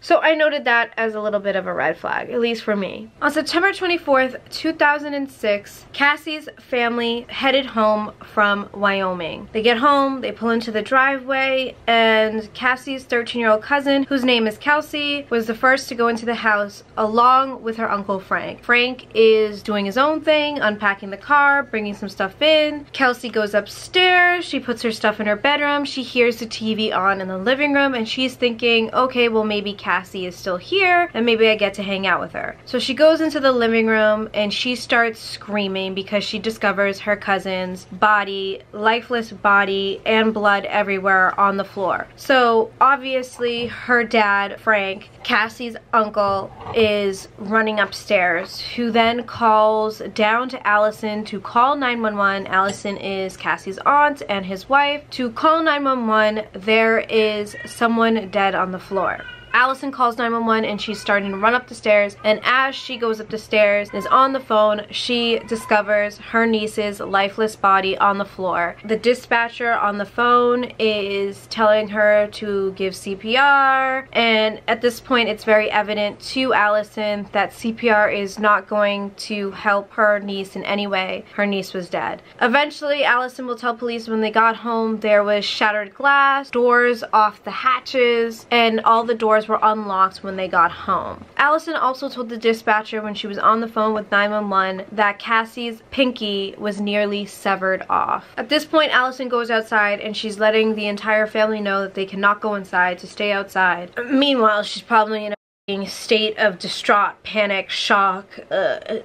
So I noted that as a little bit of a red flag, at least for me. On September 24th, 2006, Cassie's family headed home from Wyoming. They get home, they pull into the driveway, and Cassie's 13-year-old cousin, whose name is Kelsey, was the first to go into the house along with her uncle Frank. Frank is doing his own thing, unpacking the car, bringing some stuff in. Kelsey goes upstairs, she puts her stuff in her bedroom, she hears the TV on in the living room, and she's thinking, okay, well maybe Cassie Cassie is still here and maybe I get to hang out with her. So she goes into the living room and she starts screaming because she discovers her cousin's body, lifeless body, and blood everywhere on the floor. So obviously her dad, Frank, Cassie's uncle, is running upstairs, who then calls down to Allison to call 911. Allison is Cassie's aunt and his wife. To call 911, there is someone dead on the floor. Allison calls 911 and she's starting to run up the stairs and as she goes up the stairs and is on the phone she discovers her niece's lifeless body on the floor. The dispatcher on the phone is telling her to give CPR and at this point it's very evident to Allison that CPR is not going to help her niece in any way. Her niece was dead. Eventually Allison will tell police when they got home there was shattered glass, doors off the hatches and all the doors were unlocked when they got home. Allison also told the dispatcher when she was on the phone with 911 that Cassie's pinky was nearly severed off. At this point, Allison goes outside and she's letting the entire family know that they cannot go inside to stay outside. Meanwhile, she's probably in a state of distraught, panic, shock, uh,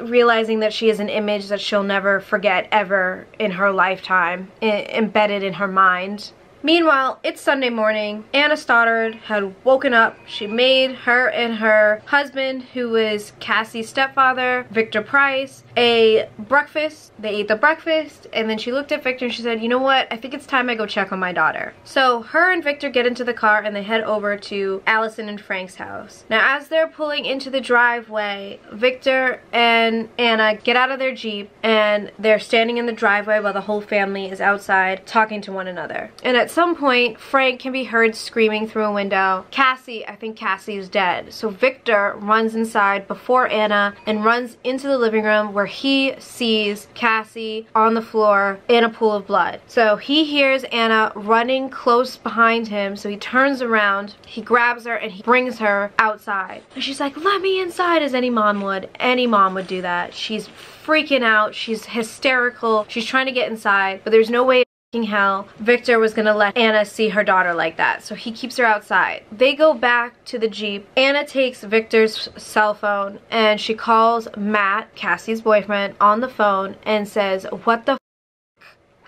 realizing that she is an image that she'll never forget ever in her lifetime, embedded in her mind. Meanwhile, it's Sunday morning. Anna Stoddart had woken up. She made her and her husband, who is Cassie's stepfather, Victor Price, a breakfast. They ate the breakfast, and then she looked at Victor and she said, you know what, I think it's time I go check on my daughter. So her and Victor get into the car and they head over to Allison and Frank's house. Now, as they're pulling into the driveway, Victor and Anna get out of their Jeep and they're standing in the driveway while the whole family is outside talking to one another. And at some point, Frank can be heard screaming through a window, Cassie, I think Cassie is dead. So Victor runs inside before Anna and runs into the living room where he sees Cassie on the floor in a pool of blood. So he hears Anna running close behind him, so he turns around, he grabs her and he brings her outside. And she's like, let me inside, as any mom would. Any mom would do that. She's freaking out, she's hysterical, she's trying to get inside, but there's no way hell Victor was gonna let Anna see her daughter like that so he keeps her outside they go back to the Jeep Anna takes Victor's cell phone and she calls Matt Cassie's boyfriend on the phone and says what the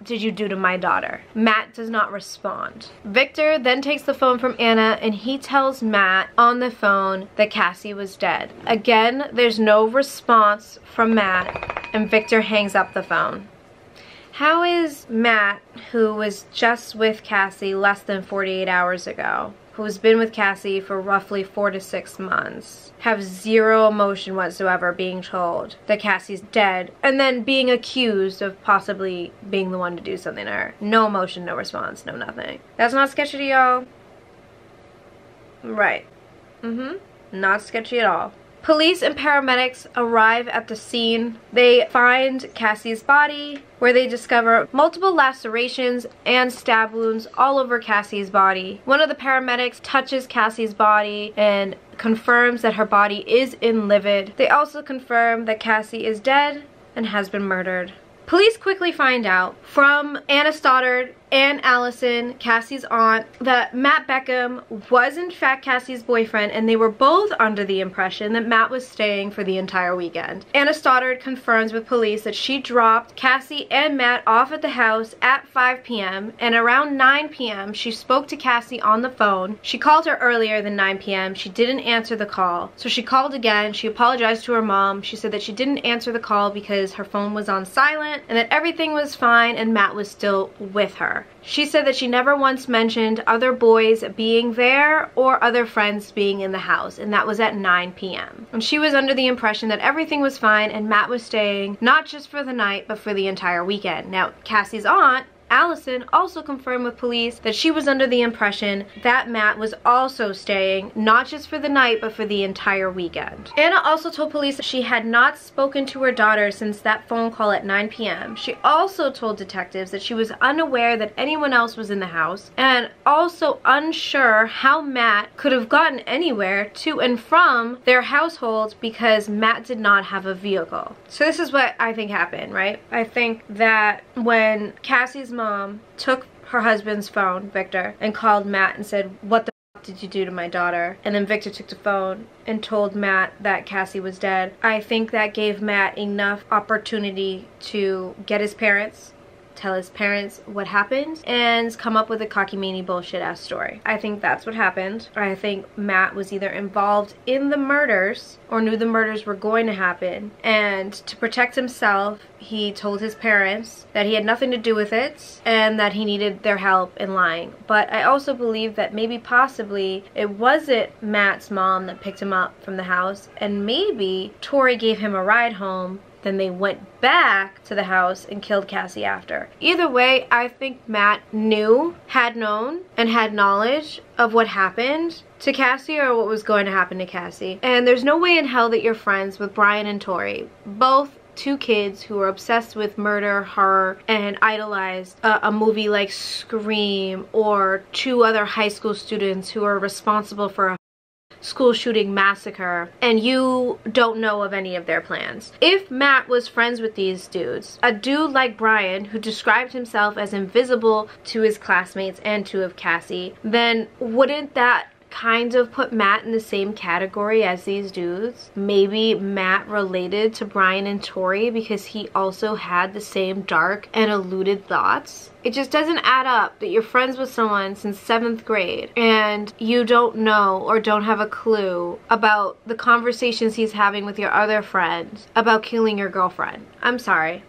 did you do to my daughter? Matt does not respond. Victor then takes the phone from Anna and he tells Matt on the phone that Cassie was dead. Again, there's no response from Matt and Victor hangs up the phone. How is Matt, who was just with Cassie less than 48 hours ago, who's been with Cassie for roughly four to six months, have zero emotion whatsoever being told that Cassie's dead, and then being accused of possibly being the one to do something to her. No emotion, no response, no nothing. That's not sketchy to y'all? Right. Mm-hmm. Not sketchy at all. Police and paramedics arrive at the scene. They find Cassie's body, where they discover multiple lacerations and stab wounds all over Cassie's body. One of the paramedics touches Cassie's body and confirms that her body is in livid. They also confirm that Cassie is dead and has been murdered. Police quickly find out from Anna Stoddart and Allison, Cassie's aunt, that Matt Beckham was in fact Cassie's boyfriend and they were both under the impression that Matt was staying for the entire weekend. Anna Stoddart confirms with police that she dropped Cassie and Matt off at the house at 5 p.m. and around 9 p.m. she spoke to Cassie on the phone. She called her earlier than 9 p.m. She didn't answer the call. So she called again. She apologized to her mom. She said that she didn't answer the call because her phone was on silent and that everything was fine and Matt was still with her. She said that she never once mentioned other boys being there or other friends being in the house, and that was at 9 p.m. And she was under the impression that everything was fine and Matt was staying not just for the night, but for the entire weekend. Now, Cassie's aunt Allison also confirmed with police that she was under the impression that Matt was also staying, not just for the night, but for the entire weekend. Anna also told police that she had not spoken to her daughter since that phone call at 9 p.m. She also told detectives that she was unaware that anyone else was in the house and also unsure how Matt could have gotten anywhere to and from their household because Matt did not have a vehicle. So this is what I think happened, right? I think that when Cassie's mom mom took her husband's phone, Victor, and called Matt and said, what the did you do to my daughter? And then Victor took the phone and told Matt that Cassie was dead. I think that gave Matt enough opportunity to get his parents tell his parents what happened and come up with a cockamamie bullshit ass story. I think that's what happened. I think Matt was either involved in the murders or knew the murders were going to happen and to protect himself he told his parents that he had nothing to do with it and that he needed their help in lying. But I also believe that maybe possibly it wasn't Matt's mom that picked him up from the house and maybe Torey gave him a ride home then they went back to the house and killed Cassie after. Either way, I think Matt knew, had known, and had knowledge of what happened to Cassie or what was going to happen to Cassie. And there's no way in hell that you're friends with Brian and Torey. Both two kids who are obsessed with murder, horror, and idolized a, a, movie like Scream, or two other high school students who are responsible for a school shooting massacre and you don't know of any of their plans. If Matt was friends with these dudes, a dude like Brian who described himself as invisible to his classmates and to of Cassie, then wouldn't that kind of put Matt in the same category as these dudes. Maybe Matt related to Brian and Torey because he also had the same dark and eluded thoughts. It just doesn't add up that you're friends with someone since seventh grade and you don't know or don't have a clue about the conversations he's having with your other friends about killing your girlfriend. I'm sorry.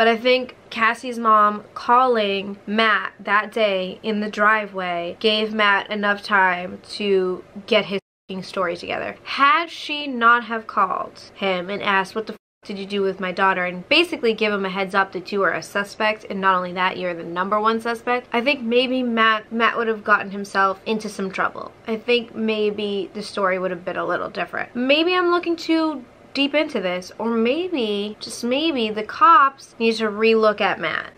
But I think Cassie's mom calling Matt that day in the driveway gave Matt enough time to get his story together. Had she not have called him and asked what the did you do with my daughter? and basically give him a heads up that you are a suspect and not only that you're the number one suspect i think maybe matt matt would have gotten himself into some trouble. I think maybe the story would have been a little different. Maybe i'm looking too deep into this or maybe just maybe the cops need to relook at matt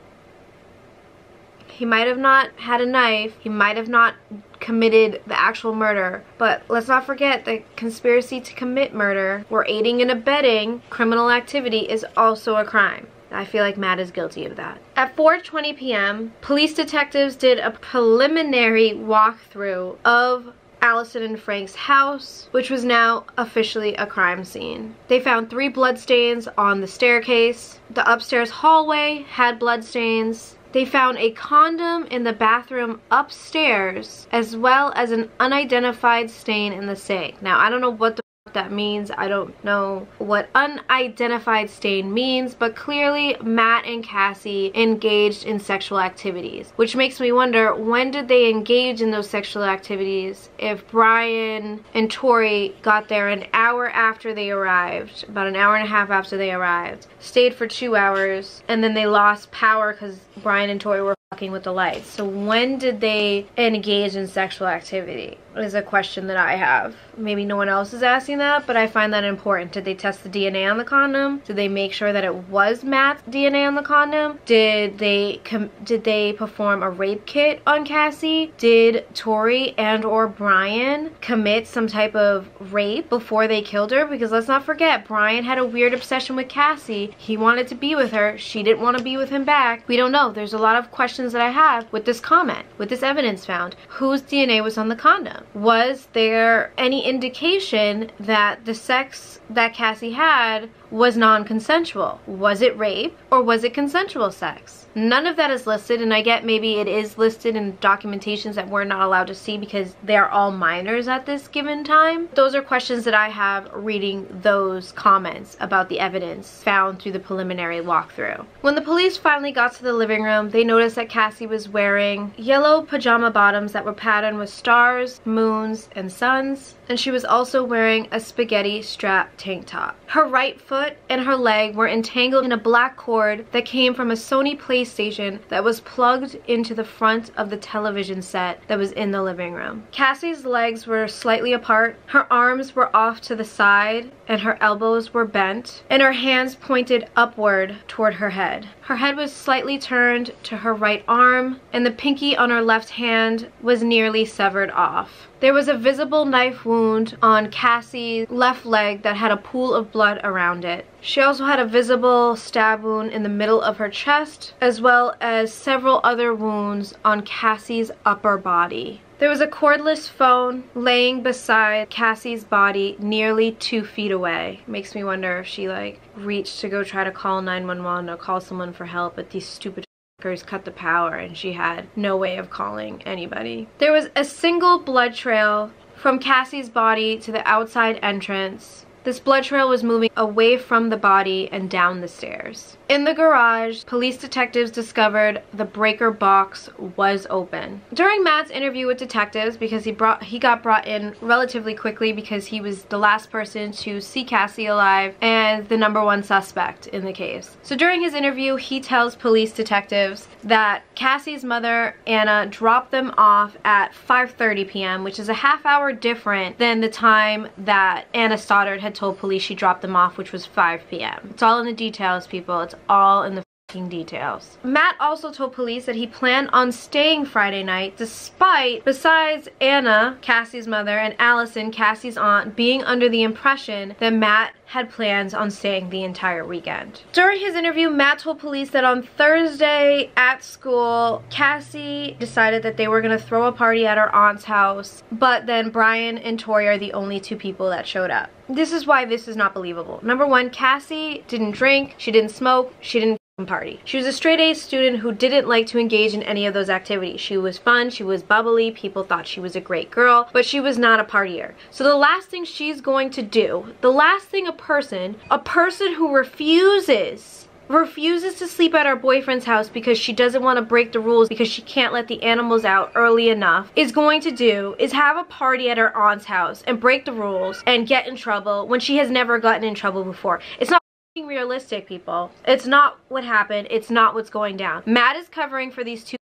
he might have not had a knife he might have not committed the actual murder. But let's not forget that conspiracy to commit murder or aiding and abetting criminal activity is also a crime. I feel like Matt is guilty of that. At 4.20 p.m., police detectives did a preliminary walkthrough of Allison and Frank's house, which was now officially a crime scene. They found three bloodstains on the staircase. The upstairs hallway had bloodstains. They found a condom in the bathroom upstairs as well as an unidentified stain in the sink. Now, I don't know what the that means. I don't know what unidentified stain means, but clearly Matt and Cassie engaged in sexual activities, which makes me wonder when did they engage in those sexual activities if Brian and Torey got there an hour after they arrived, about an hour and a half after they arrived, stayed for two hours, and then they lost power because Brian and Torey were with the lights. So when did they engage in sexual activity? Is a question that I have. Maybe no one else is asking that, but I find that important. Did they test the DNA on the condom? Did they make sure that it was Matt's DNA on the condom? Did they did they perform a rape kit on Cassie? Did Torey and or Brian commit some type of rape before they killed her? Because let's not forget, Brian had a weird obsession with Cassie. He wanted to be with her. She didn't want to be with him back. We don't know. There's a lot of questions that I have with this comment, with this evidence found. Whose DNA was on the condom? Was there any indication that the sex that Cassie had was non-consensual? Was it rape or was it consensual sex? None of that is listed and I get maybe it is listed in documentations that we're not allowed to see because they're all minors at this given time. Those are questions that I have reading those comments about the evidence found through the preliminary walkthrough. When the police finally got to the living room, they noticed that Cassie was wearing yellow pajama bottoms that were patterned with stars, moons, and suns, and she was also wearing a spaghetti strap tank top. Her right foot and her leg were entangled in a black cord that came from a Sony PlayStation that was plugged into the front of the television set that was in the living room. Cassie's legs were slightly apart, her arms were off to the side, and her elbows were bent, and her hands pointed upward toward her head. Her head was slightly turned to her right arm, and the pinky on her left hand was nearly severed off. There was a visible knife wound on Cassie's left leg that had a pool of blood around it. She also had a visible stab wound in the middle of her chest, as well as several other wounds on Cassie's upper body There was a cordless phone laying beside Cassie's body nearly two feet away. Makes me wonder if she like reached to go try to call 911 or call someone for help, but these stupid cut the power and she had no way of calling anybody. There was a single blood trail from Cassie's body to the outside entrance this blood trail was moving away from the body and down the stairs. In the garage, police detectives discovered the breaker box was open. During Matt's interview with detectives, because he brought he got brought in relatively quickly because he was the last person to see Cassie alive and the number one suspect in the case. So during his interview, he tells police detectives that Cassie's mother, Anna, dropped them off at 5.30 p.m., which is a half hour different than the time that Anna Stoddart had told police she dropped them off, which was 5 p.m. It's all in the details, people. It's all in the details. Matt also told police that he planned on staying Friday night despite, besides Anna, Cassie's mother, and Allison, Cassie's aunt, being under the impression that Matt had plans on staying the entire weekend. During his interview, Matt told police that on Thursday at school, Cassie decided that they were going to throw a party at her aunt's house, but then Brian and Torey are the only two people that showed up. This is why this is not believable. Number one, Cassie didn't drink, she didn't smoke, she didn't party. She was a straight A student who didn't like to engage in any of those activities. She was fun, she was bubbly, people thought she was a great girl, but she was not a partier. So the last thing she's going to do, the last thing a person, a person who refuses refuses to sleep at her boyfriend's house because she doesn't want to break the rules because she can't let the animals out early enough is going to do is have a party at her aunt's house and break the rules and get in trouble when she has never gotten in trouble before. It's not realistic, people. It's not what happened. It's not what's going down. Matt is covering for these two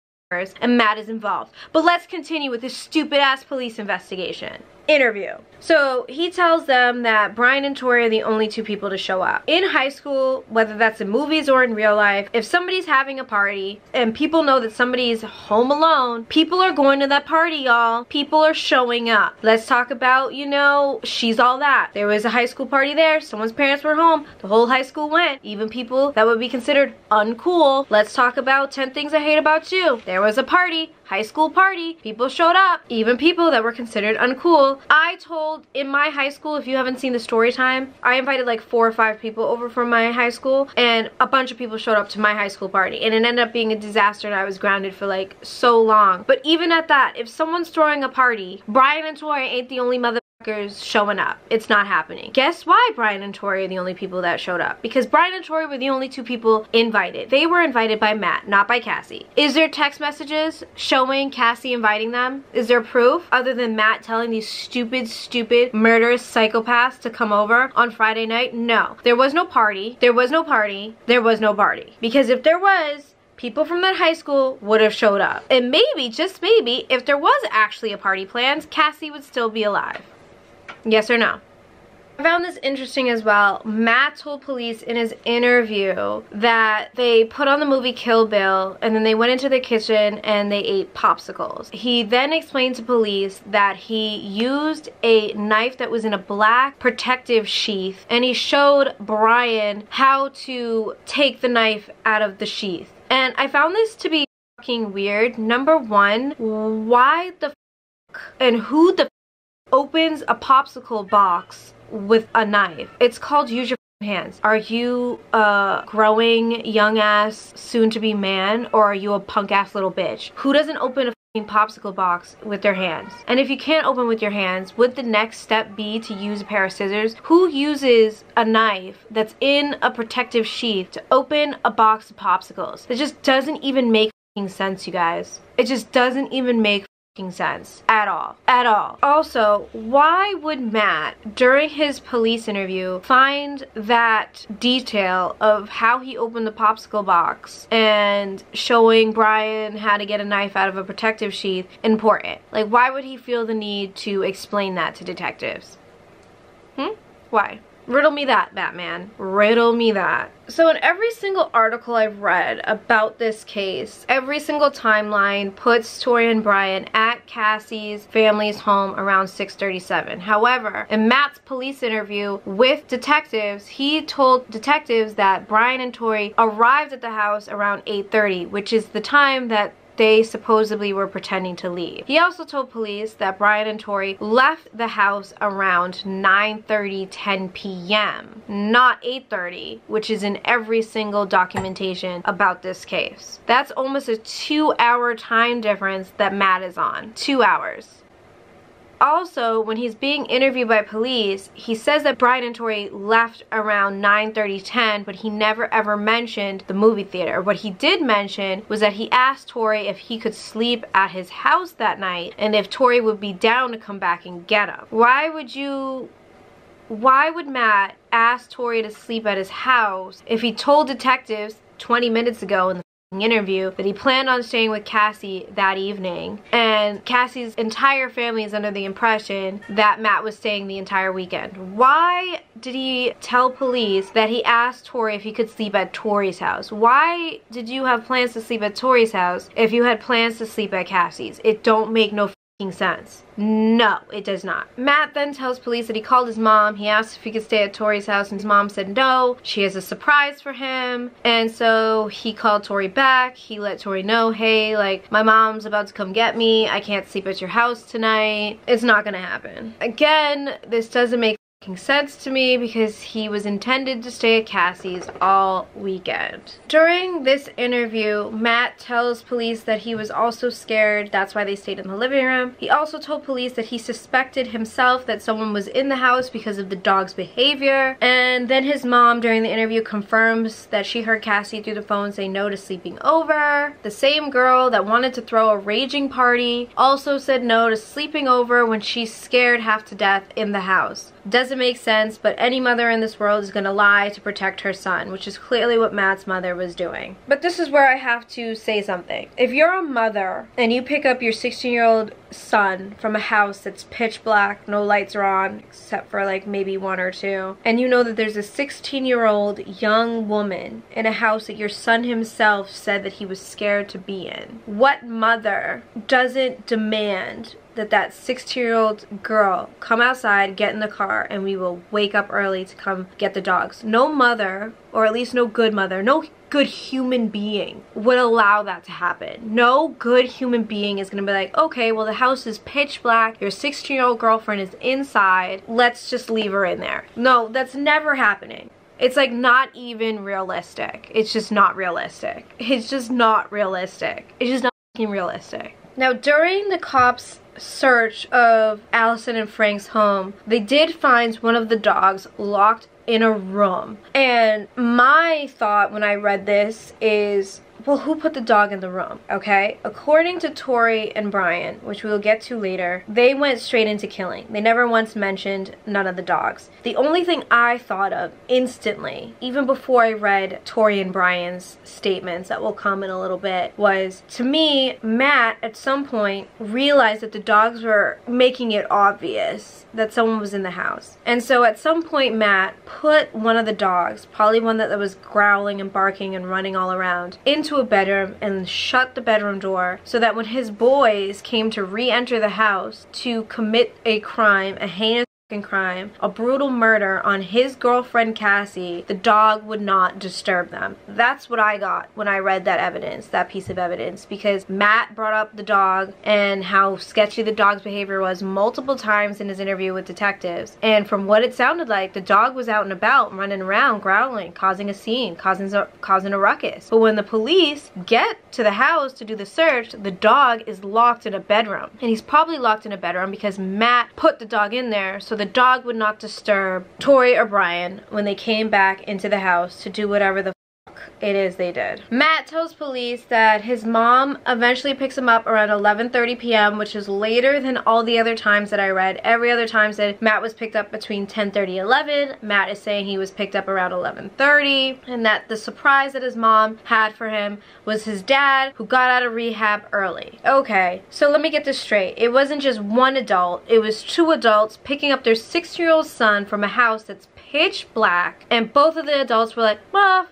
and Matt is involved. But let's continue with this stupid ass police investigation interview. So he tells them that Brian and Torey are the only two people to show up. In high school, whether that's in movies or in real life, if somebody's having a party and people know that somebody's home alone, people are going to that party, y'all. People are showing up. Let's talk about, you know, she's all that. There was a high school party there. Someone's parents were home. The whole high school went. Even people that would be considered uncool. Let's talk about 10 things I hate about you. There was a party high school party. People showed up, even people that were considered uncool. I told in my high school, if you haven't seen the story time, I invited like four or five people over from my high school and a bunch of people showed up to my high school party and it ended up being a disaster and I was grounded for like so long. But even at that, if someone's throwing a party, Brian and Torey ain't the only mother showing up. It's not happening. Guess why Brian and Torey are the only people that showed up? Because Brian and Torey were the only two people invited. They were invited by Matt, not by Cassie. Is there text messages showing Cassie inviting them? Is there proof other than Matt telling these stupid, stupid, murderous psychopaths to come over on Friday night? No. There was no party. There was no party. There was no party. Because if there was, people from that high school would have showed up. And maybe, just maybe, if there was actually a party planned, Cassie would still be alive. Yes or no? I found this interesting as well. Matt told police in his interview that they put on the movie Kill Bill and then they went into the kitchen and they ate popsicles. He then explained to police that he used a knife that was in a black protective sheath and he showed Brian how to take the knife out of the sheath. And I found this to be fucking weird. Number one, why the and who the opens a popsicle box with a knife. It's called use your hands. Are you a growing young ass soon to be man or are you a punk ass little bitch? Who doesn't open a popsicle box with their hands? And if you can't open with your hands, would the next step be to use a pair of scissors? Who uses a knife that's in a protective sheath to open a box of popsicles? It just doesn't even make sense, you guys. It just doesn't even make sense. At all. At all. Also why would matt during his police interview find that detail of how he opened the popsicle box and showing brian how to get a knife out of a protective sheath important? Like why would he feel the need to explain that to detectives? Hmm? Why Riddle me that, Batman. Riddle me that. So in every single article I've read about this case, every single timeline puts Torey and Brian at Cassie's family's home around 637. However, in Matt's police interview with detectives, he told detectives that Brian and Torey arrived at the house around 8.30, which is the time that they supposedly were pretending to leave. He also told police that Brian and Torey left the house around 9:30, 10 p.m., not 8:30, which is in every single documentation about this case. That's almost a two hour time difference that Matt is on. Two hours. Also, when he's being interviewed by police, he says that Brian and Torey left around 9:30, 10, but he never ever mentioned the movie theater. What he did mention was that he asked Torey if he could sleep at his house that night and if Torey would be down to come back and get him. Why would you why would Matt ask Torey to sleep at his house if he told detectives 20 minutes ago in the interview that he planned on staying with Cassie that evening and Cassie's entire family is under the impression that Matt was staying the entire weekend. Why did he tell police that he asked Torey if he could sleep at Torey's house? Why did you have plans to sleep at Torey's house if you had plans to sleep at Cassie's? It don't make no sense. No, it does not. Matt then tells police that he called his mom. He asked if he could stay at Torey's house and his mom said no. She has a surprise for him. And so he called Torey back. He let Torey know, hey, like my mom's about to come get me. I can't sleep at your house tonight. It's not gonna happen. Again, this doesn't make sense to me because he was intended to stay at Cassie's all weekend. During this interview, Matt tells police that he was also scared. That's why they stayed in the living room. He also told police that he suspected himself that someone was in the house because of the dog's behavior. And then his mom during the interview confirms that she heard Cassie through the phone say no to sleeping over. The same girl that wanted to throw a raging party also said no to sleeping over when she's scared half to death in the house. Doesn't make sense, but any mother in this world is gonna lie to protect her son, which is clearly what Matt's mother was doing. But this is where I have to say something. If you're a mother and you pick up your 16 year old son from a house that's pitch black, no lights are on, except for like maybe one or two, and you know that there's a 16 year old young woman in a house that your son himself said that he was scared to be in, what mother doesn't demand that that 16 year old girl come outside, get in the car, and we will wake up early to come get the dogs. No mother, or at least no good mother, no good human being would allow that to happen. No good human being is gonna be like, okay, well the house is pitch black, your 16 year old girlfriend is inside, let's just leave her in there. No, that's never happening. It's like not even realistic. It's just not realistic. It's just not realistic. It's just not realistic. Now during the cops search of Allison and Frank's home, they did find one of the dogs locked in a room. And my thought when I read this is well, who put the dog in the room, okay? According to Torey and Brian, which we'll get to later, they went straight into killing. They never once mentioned none of the dogs. The only thing I thought of instantly, even before I read Torey and Brian's statements that will come in a little bit, was to me, Matt at some point realized that the dogs were making it obvious that someone was in the house. And so at some point, Matt put one of the dogs, probably one that was growling and barking and running all around, into a bedroom and shut the bedroom door so that when his boys came to re-enter the house to commit a crime, a heinous crime, a brutal murder on his girlfriend Cassie, the dog would not disturb them. That's what I got when I read that evidence, that piece of evidence, because Matt brought up the dog and how sketchy the dog's behavior was multiple times in his interview with detectives. And from what it sounded like, the dog was out and about, running around, growling, causing a scene, causing a, causing a ruckus. But when the police get to the house to do the search, the dog is locked in a bedroom. And he's probably locked in a bedroom because Matt put the dog in there so the dog would not disturb Torey or Brian when they came back into the house to do whatever the it is they did. Matt tells police that his mom eventually picks him up around 11.30 p.m. which is later than all the other times that I read. Every other time said Matt was picked up between 10.30 11. Matt is saying he was picked up around 11.30 and that the surprise that his mom had for him was his dad who got out of rehab early. Okay, so let me get this straight. It wasn't just one adult, it was two adults picking up their six-year-old son from a house that's pitch black and both of the adults were like, well,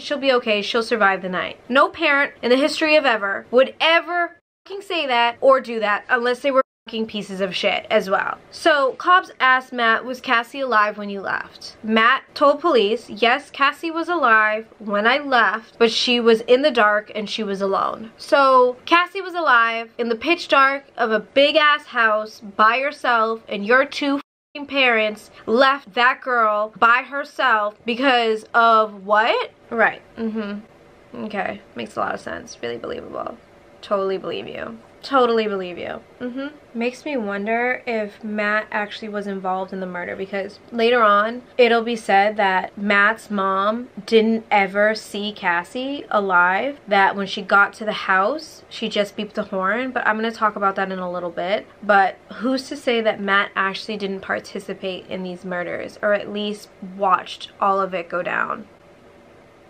she'll be okay, she'll survive the night. No parent in the history of ever would ever say that or do that unless they were pieces of shit as well. So cops asked Matt, was Cassie alive when you left? Matt told police, yes, Cassie was alive when I left, but she was in the dark and she was alone. So Cassie was alive in the pitch dark of a big ass house by herself and your two parents left that girl by herself because of what? Right. Mm-hmm. Okay. Makes a lot of sense. Really believable. Totally believe you. Totally believe you. Mm-hmm. Makes me wonder if Matt actually was involved in the murder because later on it'll be said that Matt's mom didn't ever see Cassie alive. That when she got to the house, she just beeped the horn. But I'm going to talk about that in a little bit. But who's to say that Matt actually didn't participate in these murders or at least watched all of it go down?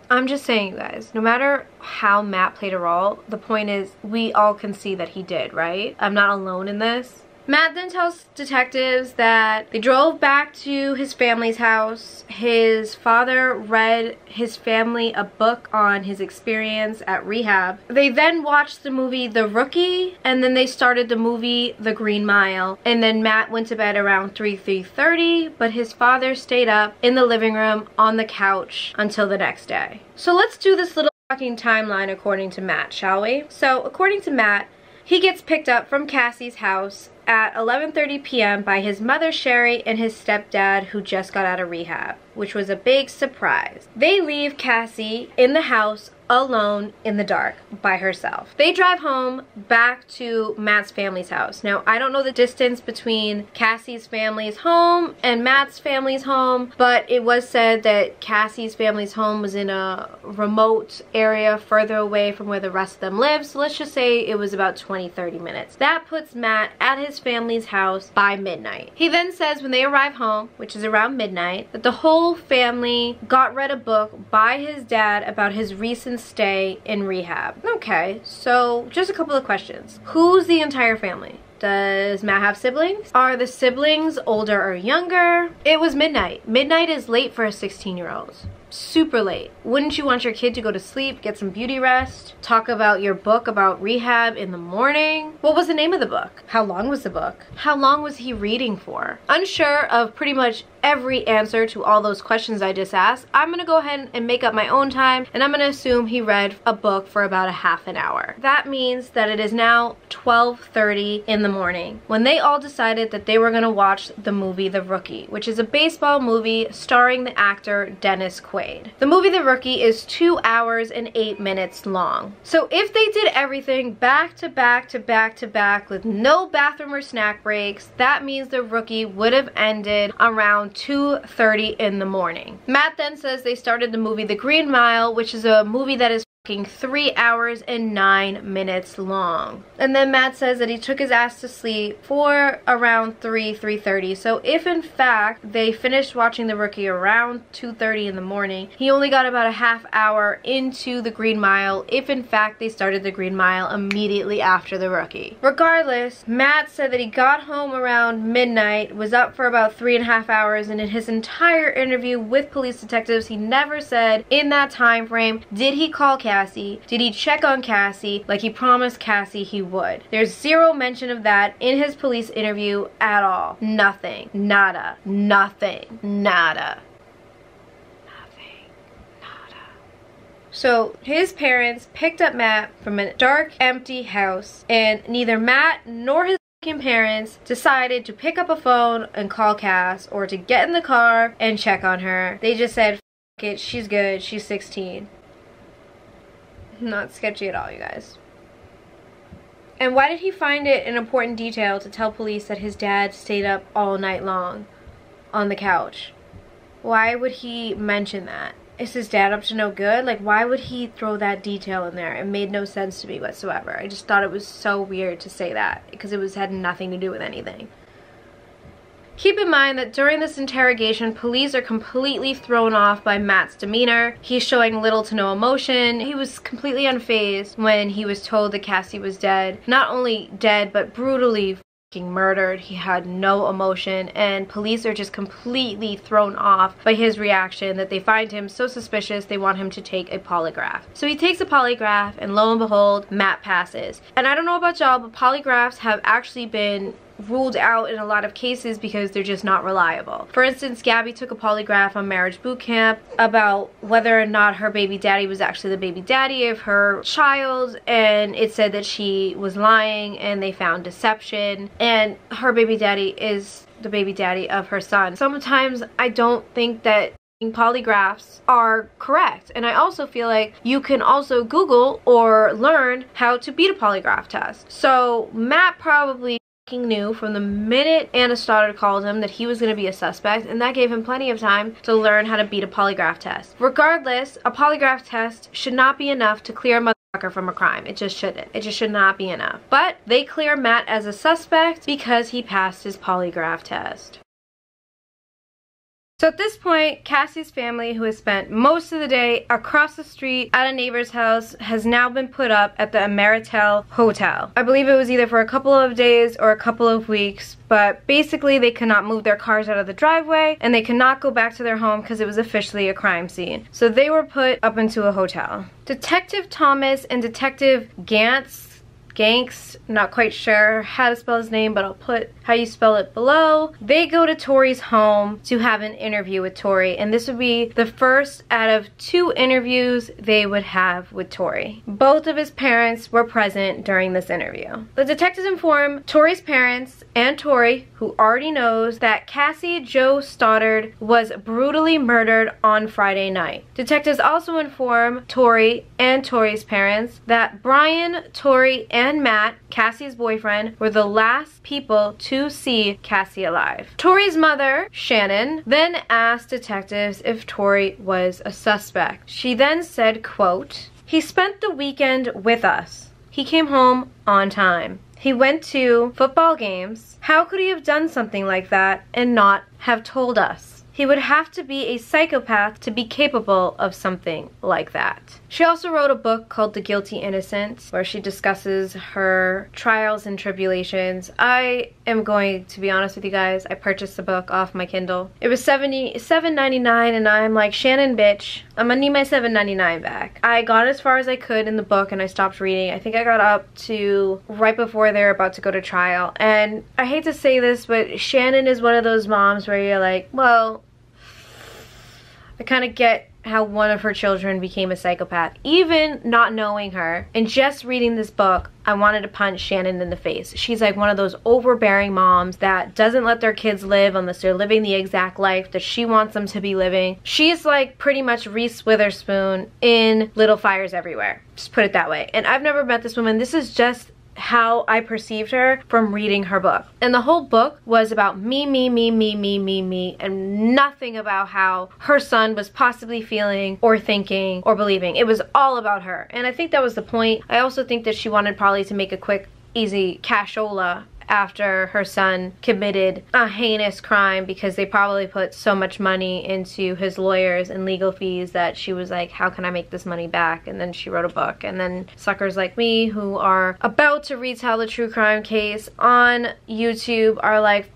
I'm just saying, you guys, no matter how Matt played a role, the point is we all can see that he did, right? I'm not alone in this. Matt then tells detectives that they drove back to his family's house. His father read his family a book on his experience at rehab. They then watched the movie The Rookie and then they started the movie The Green Mile. And then Matt went to bed around 3, 3.30 but his father stayed up in the living room on the couch until the next day. So let's do this little fucking timeline according to Matt, shall we? So according to Matt, he gets picked up from Cassie's house at 11.30 p.m. by his mother Sherry and his stepdad who just got out of rehab, which was a big surprise. They leave Cassie in the house alone in the dark by herself. They drive home back to Matt's family's house. Now, I don't know the distance between Cassie's family's home and Matt's family's home, but it was said that Cassie's family's home was in a remote area further away from where the rest of them live. So let's just say it was about 20, 30 minutes. That puts Matt at his family's house by midnight. He then says when they arrive home, which is around midnight, that the whole family got read a book by his dad about his recent stay in rehab. Okay, so just a couple of questions. Who's the entire family? Does Matt have siblings? Are the siblings older or younger? It was midnight. Midnight is late for a 16 year old super late. Wouldn't you want your kid to go to sleep, get some beauty rest, talk about your book about rehab in the morning? What was the name of the book? How long was the book? How long was he reading for? Unsure of pretty much every answer to all those questions I just asked, I'm gonna go ahead and make up my own time and I'm gonna assume he read a book for about a half an hour. That means that it is now 12.30 in the morning when they all decided that they were gonna watch the movie The Rookie, which is a baseball movie starring the actor Dennis Quaid. Quaid. The movie The Rookie is two hours and eight minutes long. So if they did everything back to back to back to back with no bathroom or snack breaks, that means The Rookie would have ended around 2.30 in the morning. Matt then says they started the movie The Green Mile, which is a movie that is three hours and nine minutes long. And then Matt says that he took his ass to sleep for around 3, 3.30. So if in fact they finished watching The Rookie around 2.30 in the morning, he only got about a half hour into The Green Mile if in fact they started The Green Mile immediately after The Rookie. Regardless, Matt said that he got home around midnight, was up for about three and a half hours, and in his entire interview with police detectives, he never said in that time frame did he call Cassie? Did he check on Cassie like he promised Cassie he would? There's zero mention of that in his police interview at all. Nothing. Nada. Nothing. Nada. So his parents picked up Matt from a dark, empty house, and neither Matt nor his parents decided to pick up a phone and call Cass or to get in the car and check on her. They just said, it, she's good, she's 16. Not sketchy at all, you guys. And why did he find it an important detail to tell police that his dad stayed up all night long on the couch? Why would he mention that? Is his dad up to no good? Like, why would he throw that detail in there? It made no sense to me whatsoever. I just thought it was so weird to say that because it was had nothing to do with anything. Keep in mind that during this interrogation, police are completely thrown off by Matt's demeanor. He's showing little to no emotion. He was completely unfazed when he was told that Cassie was dead. Not only dead, but brutally murdered. He had no emotion and police are just completely thrown off by his reaction that they find him so suspicious they want him to take a polygraph. So he takes a polygraph and lo and behold, Matt passes. And I don't know about y'all, but polygraphs have actually been ruled out in a lot of cases because they're just not reliable. For instance, Gabby took a polygraph on marriage boot camp about whether or not her baby daddy was actually the baby daddy of her child and it said that she was lying and they found deception and her baby daddy is the baby daddy of her son. Sometimes I don't think that polygraphs are correct and I also feel like you can also google or learn how to beat a polygraph test so Matt probably knew from the minute Anna Stoddart called him that he was going to be a suspect and that gave him plenty of time to learn how to beat a polygraph test. Regardless, a polygraph test should not be enough to clear a motherfucker from a crime. It just shouldn't. It just should not be enough. But they clear Matt as a suspect because he passed his polygraph test. So at this point, Cassie's family, who has spent most of the day across the street at a neighbor's house, has now been put up at the Ameritel Hotel. I believe it was either for a couple of days or a couple of weeks, but basically they cannot move their cars out of the driveway and they cannot go back to their home because it was officially a crime scene. So they were put up into a hotel. Detective Thomas and Detective Gantz Ganks, not quite sure how to spell his name, but I'll put how you spell it below. They go to Torey's home to have an interview with Torey, and this would be the first out of two interviews they would have with Torey. Both of his parents were present during this interview. The detectives inform Torey's parents and Torey, who already knows, that Cassie Jo Stoddart was brutally murdered on Friday night. Detectives also inform Torey and Torey's parents that Brian, Torey, and and Matt, Cassie's boyfriend, were the last people to see Cassie alive. Torey's mother, Shannon, then asked detectives if Torey was a suspect. She then said, quote, he spent the weekend with us. He came home on time. He went to football games. How could he have done something like that and not have told us? He would have to be a psychopath to be capable of something like that. She also wrote a book called The Guilty Innocent where she discusses her trials and tribulations. I am going to be honest with you guys, I purchased the book off my Kindle. It was 70 $7.99 and I'm like, Shannon bitch, I'm gonna need my $7.99 back. I got as far as I could in the book and I stopped reading. I think I got up to right before they're about to go to trial. And I hate to say this, but Shannon is one of those moms where you're like, well, I kind of get how one of her children became a psychopath. Even not knowing her and just reading this book, I wanted to punch Shannon in the face. She's like one of those overbearing moms that doesn't let their kids live unless they're living the exact life that she wants them to be living. She's like pretty much Reese Witherspoon in Little Fires Everywhere. Just put it that way. And I've never met this woman. This is just how I perceived her from reading her book. And the whole book was about me, me, me, me, me, me, me, and nothing about how her son was possibly feeling or thinking or believing. It was all about her. And I think that was the point. I also think that she wanted probably to make a quick easy cashola after her son committed a heinous crime because they probably put so much money into his lawyers and legal fees that she was like, how can I make this money back? And then she wrote a book. And then suckers like me who are about to retell the true crime case on YouTube are like,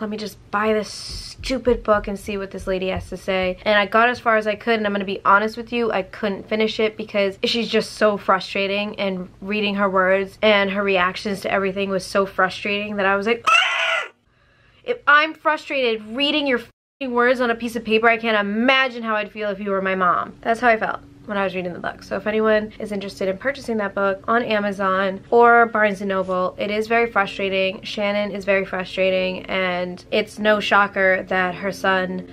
let me just buy this stupid book and see what this lady has to say. And I got as far as I could and I'm gonna be honest with you, I couldn't finish it because she's just so frustrating and reading her words and her reactions to everything was so frustrating that I was like, ah! if I'm frustrated reading your words on a piece of paper, I can't imagine how I'd feel if you were my mom. That's how I felt when I was reading the book. So if anyone is interested in purchasing that book on Amazon or Barnes & Noble, it is very frustrating. Shannon is very frustrating and it's no shocker that her son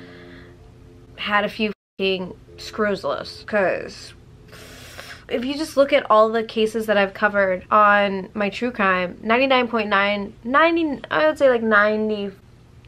had a few screws loose because if you just look at all the cases that I've covered on my true crime, 99.9, 90, I would say like 90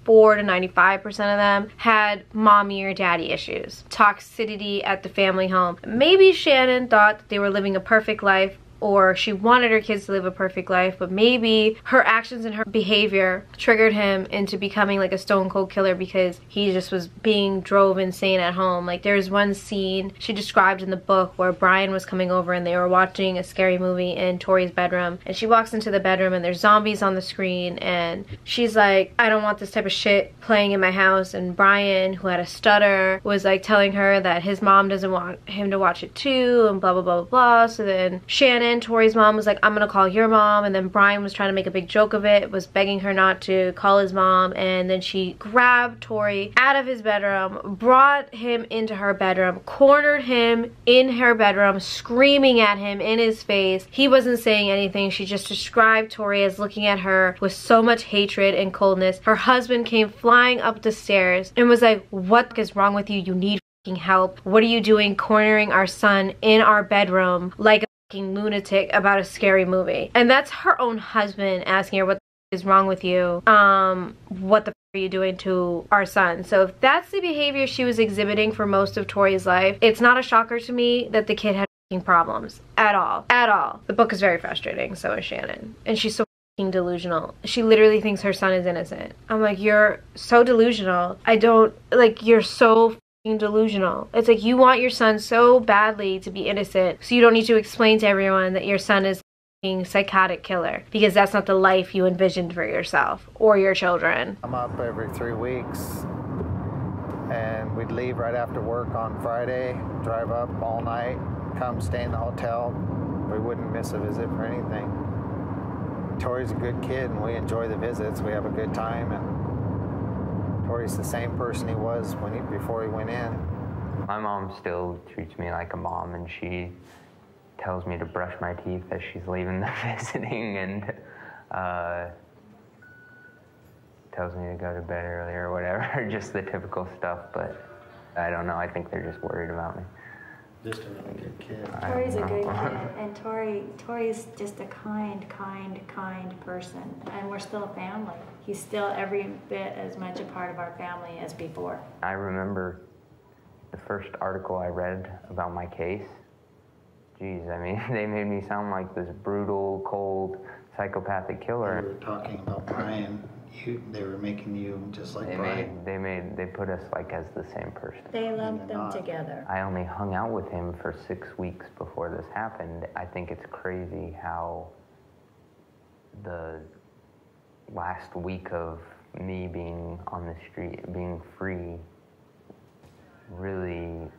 94 to 95% of them had mommy or daddy issues. Toxicity at the family home. Maybe Shannon thought that they were living a perfect life or she wanted her kids to live a perfect life, but maybe her actions and her behavior triggered him into becoming like a stone cold killer because he just was being drove insane at home. Like there's one scene she described in the book where Brian was coming over and they were watching a scary movie in Torey's bedroom and she walks into the bedroom and there's zombies on the screen and she's like, I don't want this type of shit playing in my house and Brian, who had a stutter, was like telling her that his mom doesn't want him to watch it too and blah blah blah blah blah. So then Shannon Torey's mom was like, I'm gonna call your mom. And then Brian was trying to make a big joke of it, was begging her not to call his mom. And then she grabbed Torey out of his bedroom, brought him into her bedroom, cornered him in her bedroom, screaming at him in his face. He wasn't saying anything. She just described Torey as looking at her with so much hatred and coldness. Her husband came flying up the stairs and was like, what is wrong with you? You need help. What are you doing cornering our son in our bedroom like a lunatic about a scary movie? And that's her own husband asking her what is wrong with you? Um, what the are you doing to our son? So if that's the behavior she was exhibiting for most of Torey's life, it's not a shocker to me that the kid had problems at all, at all. The book is very frustrating, so is Shannon. And she's so delusional. She literally thinks her son is innocent. I'm like, you're so delusional. I don't, like, you're so delusional. It's like you want your son so badly to be innocent, so you don't need to explain to everyone that your son is a psychotic killer because that's not the life you envisioned for yourself or your children. I'm up every three weeks and we'd leave right after work on Friday, drive up all night, come stay in the hotel. We wouldn't miss a visit for anything. Torey's a good kid and we enjoy the visits. We have a good time and Torey's the same person he was when he, before he went in. My mom still treats me like a mom, and she tells me to brush my teeth as she's leaving the visiting, and uh, tells me to go to bed early or whatever, just the typical stuff. But I don't know. I think they're just worried about me. Just a really good kid. Torey's a good kid, and Torey Torey's just a kind, kind, kind person, and we're still a family. He's still every bit as much a part of our family as before. I remember the first article I read about my case. Geez, I mean, they made me sound like this brutal, cold, psychopathic killer. They were talking about Brian you, they were making you just like they Brian. Made, they made they put us like as the same person. They lumped them together. I only hung out with him for six weeks before this happened. I think it's crazy how the last week of me being on the street, being free, really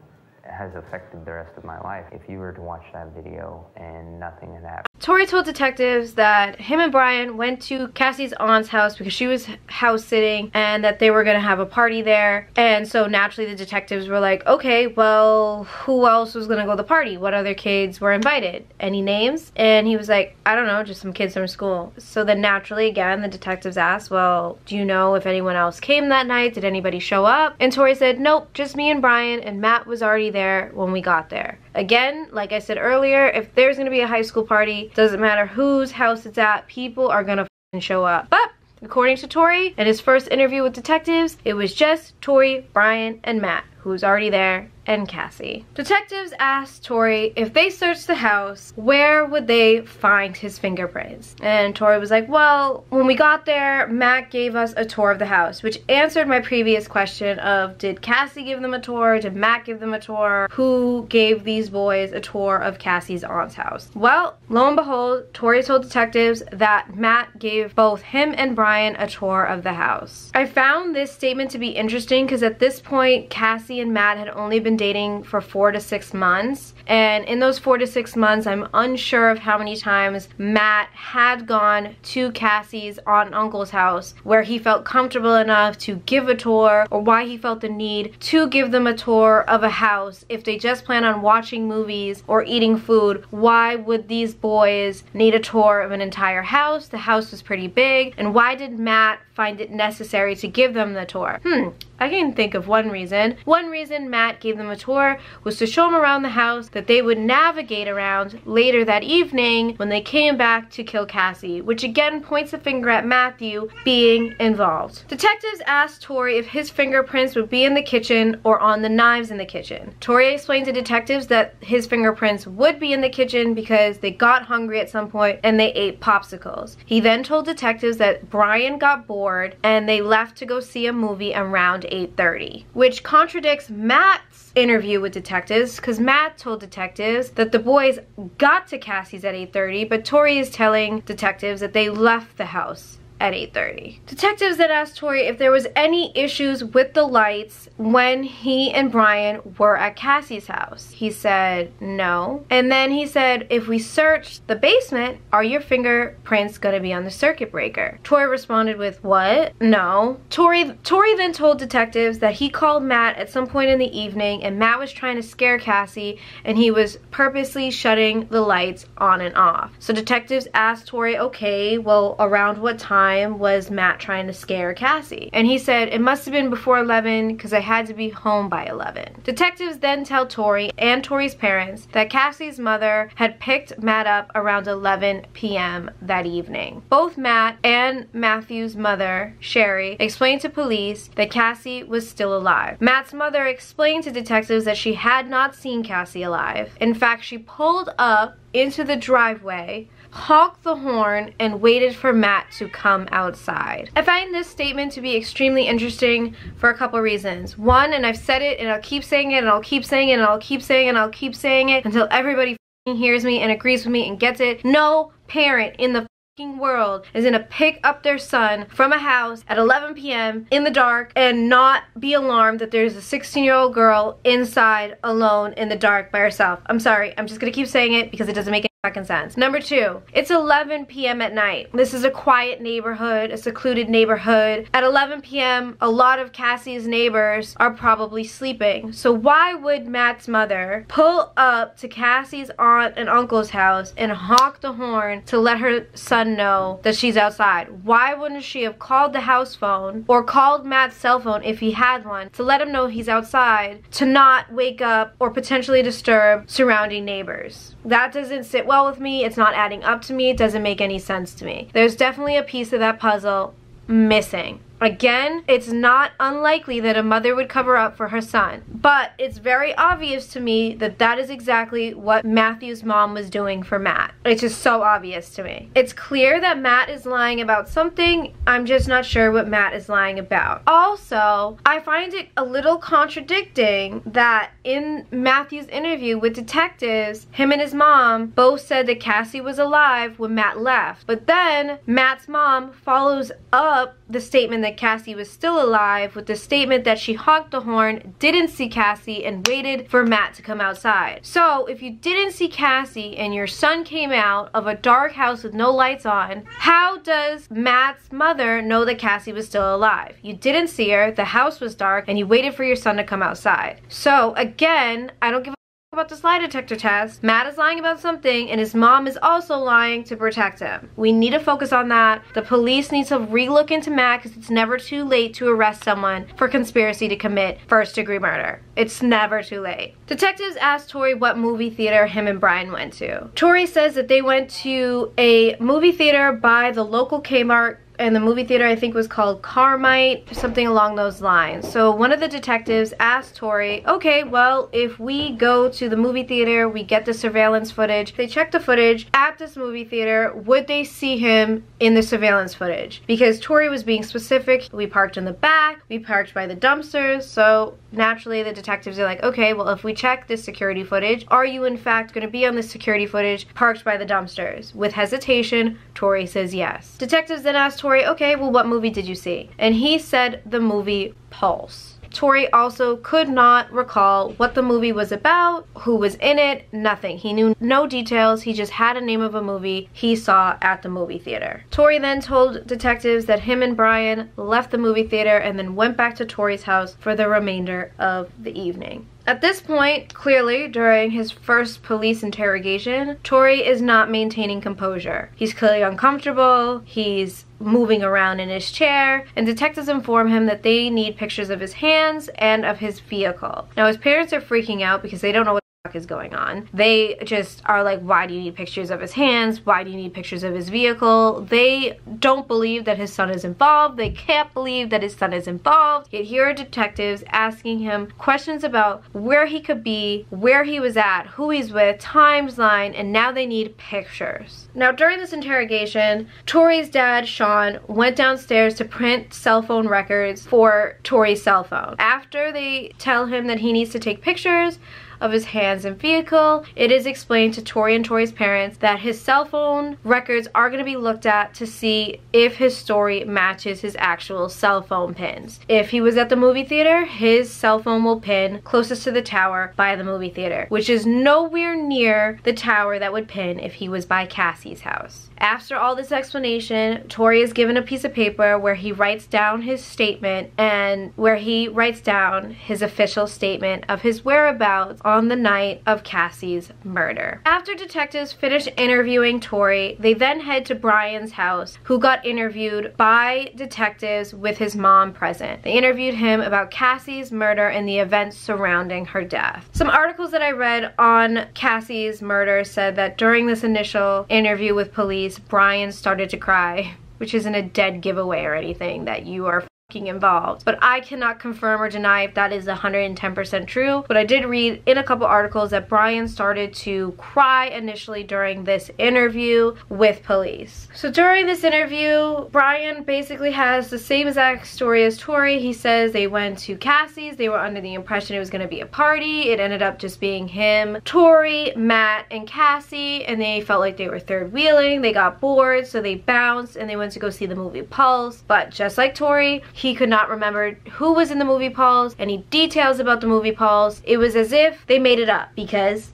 has affected the rest of my life. If you were to watch that video and nothing had happened. Torey told detectives that him and Brian went to Cassie's aunt's house because she was house sitting and that they were gonna have a party there. And so naturally the detectives were like, okay, well, who else was gonna go to the party? What other kids were invited? Any names? And he was like, I don't know, just some kids from school. So then naturally again, the detectives asked, well, do you know if anyone else came that night? Did anybody show up? And Torey said, nope, just me and Brian and Matt was already there when we got there. Again, like I said earlier, if there's gonna be a high school party, doesn't matter whose house it's at, people are gonna show up. But according to Torey, in his first interview with detectives, it was just Torey, Brian, and Matt who was already there and Cassie. Detectives asked Torey if they searched the house, where would they find his fingerprints? And Torey was like, well, when we got there, Matt gave us a tour of the house, which answered my previous question of did Cassie give them a tour? Did Matt give them a tour? Who gave these boys a tour of Cassie's aunt's house? Well, lo and behold, Torey told detectives that Matt gave both him and Brian a tour of the house. I found this statement to be interesting because at this point, Cassie and Matt had only been dating for four to six months. And in those four to six months, I'm unsure of how many times Matt had gone to Cassie's aunt and uncle's house where he felt comfortable enough to give a tour or why he felt the need to give them a tour of a house. If they just plan on watching movies or eating food, why would these boys need a tour of an entire house? The house was pretty big. And why did Matt find it necessary to give them the tour? Hmm, I can think of one reason. One reason Matt gave them a tour was to show them around the house that they would navigate around later that evening when they came back to kill Cassie, which again points the finger at Matthew being involved. Detectives asked Torey if his fingerprints would be in the kitchen or on the knives in the kitchen. Torey explained to detectives that his fingerprints would be in the kitchen because they got hungry at some point and they ate popsicles. He then told detectives that Brian got bored and they left to go see a movie around 8.30, which contradicts Matt's interview with detectives because Matt told detectives that the boys got to Cassie's at 8.30, but Torey is telling detectives that they left the house at 8.30. Detectives then asked Torey if there was any issues with the lights when he and Brian were at Cassie's house. He said no. And then he said, if we search the basement, are your fingerprints gonna be on the circuit breaker? Torey responded with, what? No. Torey, Torey then told detectives that he called Matt at some point in the evening and Matt was trying to scare Cassie and he was purposely shutting the lights on and off. So detectives asked Torey, okay, well, around what time time was Matt trying to scare Cassie. And he said, it must have been before 11 because I had to be home by 11. Detectives then tell Torey and Torey's parents that Cassie's mother had picked Matt up around 11 p.m. that evening. Both Matt and Matthew's mother, Sherry, explained to police that Cassie was still alive. Matt's mother explained to detectives that she had not seen Cassie alive. In fact, she pulled up into the driveway honked the horn, and waited for Matt to come outside. I find this statement to be extremely interesting for a couple reasons. One, and I've said it and I'll keep saying it and I'll keep saying it and I'll keep saying it and I'll keep saying it until everybody hears me and agrees with me and gets it. No parent in the world is gonna pick up their son from a house at 11 p.m. in the dark and not be alarmed that there's a 16 year old girl inside alone in the dark by herself. I'm sorry, I'm just gonna keep saying it because it doesn't make any fucking sense. Number two, it's 11 p.m. at night. This is a quiet neighborhood, a secluded neighborhood. At 11 p.m., a lot of Cassie's neighbors are probably sleeping. So why would Matt's mother pull up to Cassie's aunt and uncle's house and honk the horn to let her son know that she's outside? Why wouldn't she have called the house phone or called Matt's cell phone if he had one to let him know he's outside to not wake up or potentially disturb surrounding neighbors? That doesn't sit well with me. It's not adding up to me. It doesn't make any sense to me. There's definitely a piece of that puzzle missing. Again, it's not unlikely that a mother would cover up for her son, but it's very obvious to me that that is exactly what Matthew's mom was doing for Matt. It's just so obvious to me. It's clear that Matt is lying about something, I'm just not sure what Matt is lying about. Also, I find it a little contradicting that in Matthew's interview with detectives, him and his mom both said that Cassie was alive when Matt left, but then Matt's mom follows up the statement that Cassie was still alive with the statement that she honked the horn, didn't see Cassie, and waited for Matt to come outside. So if you didn't see Cassie and your son came out of a dark house with no lights on, how does Matt's mother know that Cassie was still alive? You didn't see her, the house was dark, and you waited for your son to come outside. So again, I don't give about this lie detector test. Matt is lying about something and his mom is also lying to protect him. We need to focus on that. The police need to relook into Matt because it's never too late to arrest someone for conspiracy to commit first degree murder. It's never too late. Detectives asked Torey what movie theater him and Brian went to. Torey says that they went to a movie theater by the local Kmart and the movie theater I think was called Carmike, something along those lines. So one of the detectives asked Torey, okay, well, if we go to the movie theater, we get the surveillance footage, they check the footage at this movie theater, would they see him in the surveillance footage? Because Torey was being specific, we parked in the back, we parked by the dumpsters, so naturally the detectives are like, okay, well, if we check this security footage, are you in fact going to be on this security footage parked by the dumpsters? With hesitation, Torey says yes. Detectives then asked Torey, okay, well, what movie did you see? And he said the movie Pulse. Torey also could not recall what the movie was about, who was in it, nothing. He knew no details, he just had a name of a movie he saw at the movie theater. Torey then told detectives that him and Brian left the movie theater and then went back to Torey's house for the remainder of the evening. At this point, clearly, during his first police interrogation, Torey is not maintaining composure. He's clearly uncomfortable, he's moving around in his chair, and detectives inform him that they need pictures of his hands and of his vehicle. Now, his parents are freaking out because they don't know what is going on. They just are like, why do you need pictures of his hands? Why do you need pictures of his vehicle? They don't believe that his son is involved. They can't believe that his son is involved. Yet here are detectives asking him questions about where he could be, where he was at, who he's with, timeline, and now they need pictures. Now during this interrogation, Torey's dad, Sean, went downstairs to print cell phone records for Torey's cell phone. After they tell him that he needs to take pictures, of his hands and vehicle. It is explained to Torey and Torey's parents that his cell phone records are going to be looked at to see if his story matches his actual cell phone pins. If he was at the movie theater, his cell phone will pin closest to the tower by the movie theater, which is nowhere near the tower that would pin if he was by Cassie's house. After all this explanation, Torey is given a piece of paper where he writes down his statement and where he writes down his official statement of his whereabouts on the night of Cassie's murder. After detectives finish interviewing Torey, they then head to Brian's house, who got interviewed by detectives with his mom present. They interviewed him about Cassie's murder and the events surrounding her death. Some articles that I read on Cassie's murder said that during this initial interview with police, Brian started to cry, which isn't a dead giveaway or anything that you are involved. But I cannot confirm or deny if that is 110% true. But I did read in a couple articles that Brian started to cry initially during this interview with police. So during this interview, Brian basically has the same exact story as Torey. He says they went to Cassie's. They were under the impression it was going to be a party. It ended up just being him, Torey, Matt, and Cassie. And they felt like they were third wheeling. They got bored, so they bounced and they went to go see the movie Pulse. But just like Torey, he could not remember who was in the movie Pulse, any details about the movie Pulse. It was as if they made it up because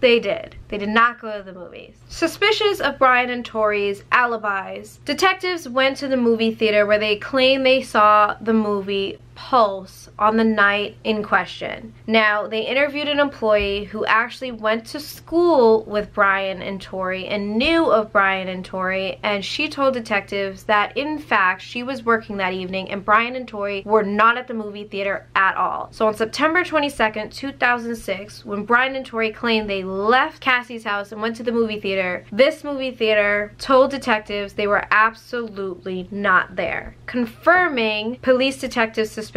they did. They did not go to the movies. Suspicious of Brian and Torey's alibis, detectives went to the movie theater where they claim they saw the movie Pulse on the night in question. Now, they interviewed an employee who actually went to school with Brian and Torey and knew of Brian and Torey, and she told detectives that in fact she was working that evening and Brian and Torey were not at the movie theater at all. So on September 22nd, 2006, when Brian and Torey claimed they left Cassie's house and went to the movie theater, this movie theater told detectives they were absolutely not there, confirming police detectives' suspicions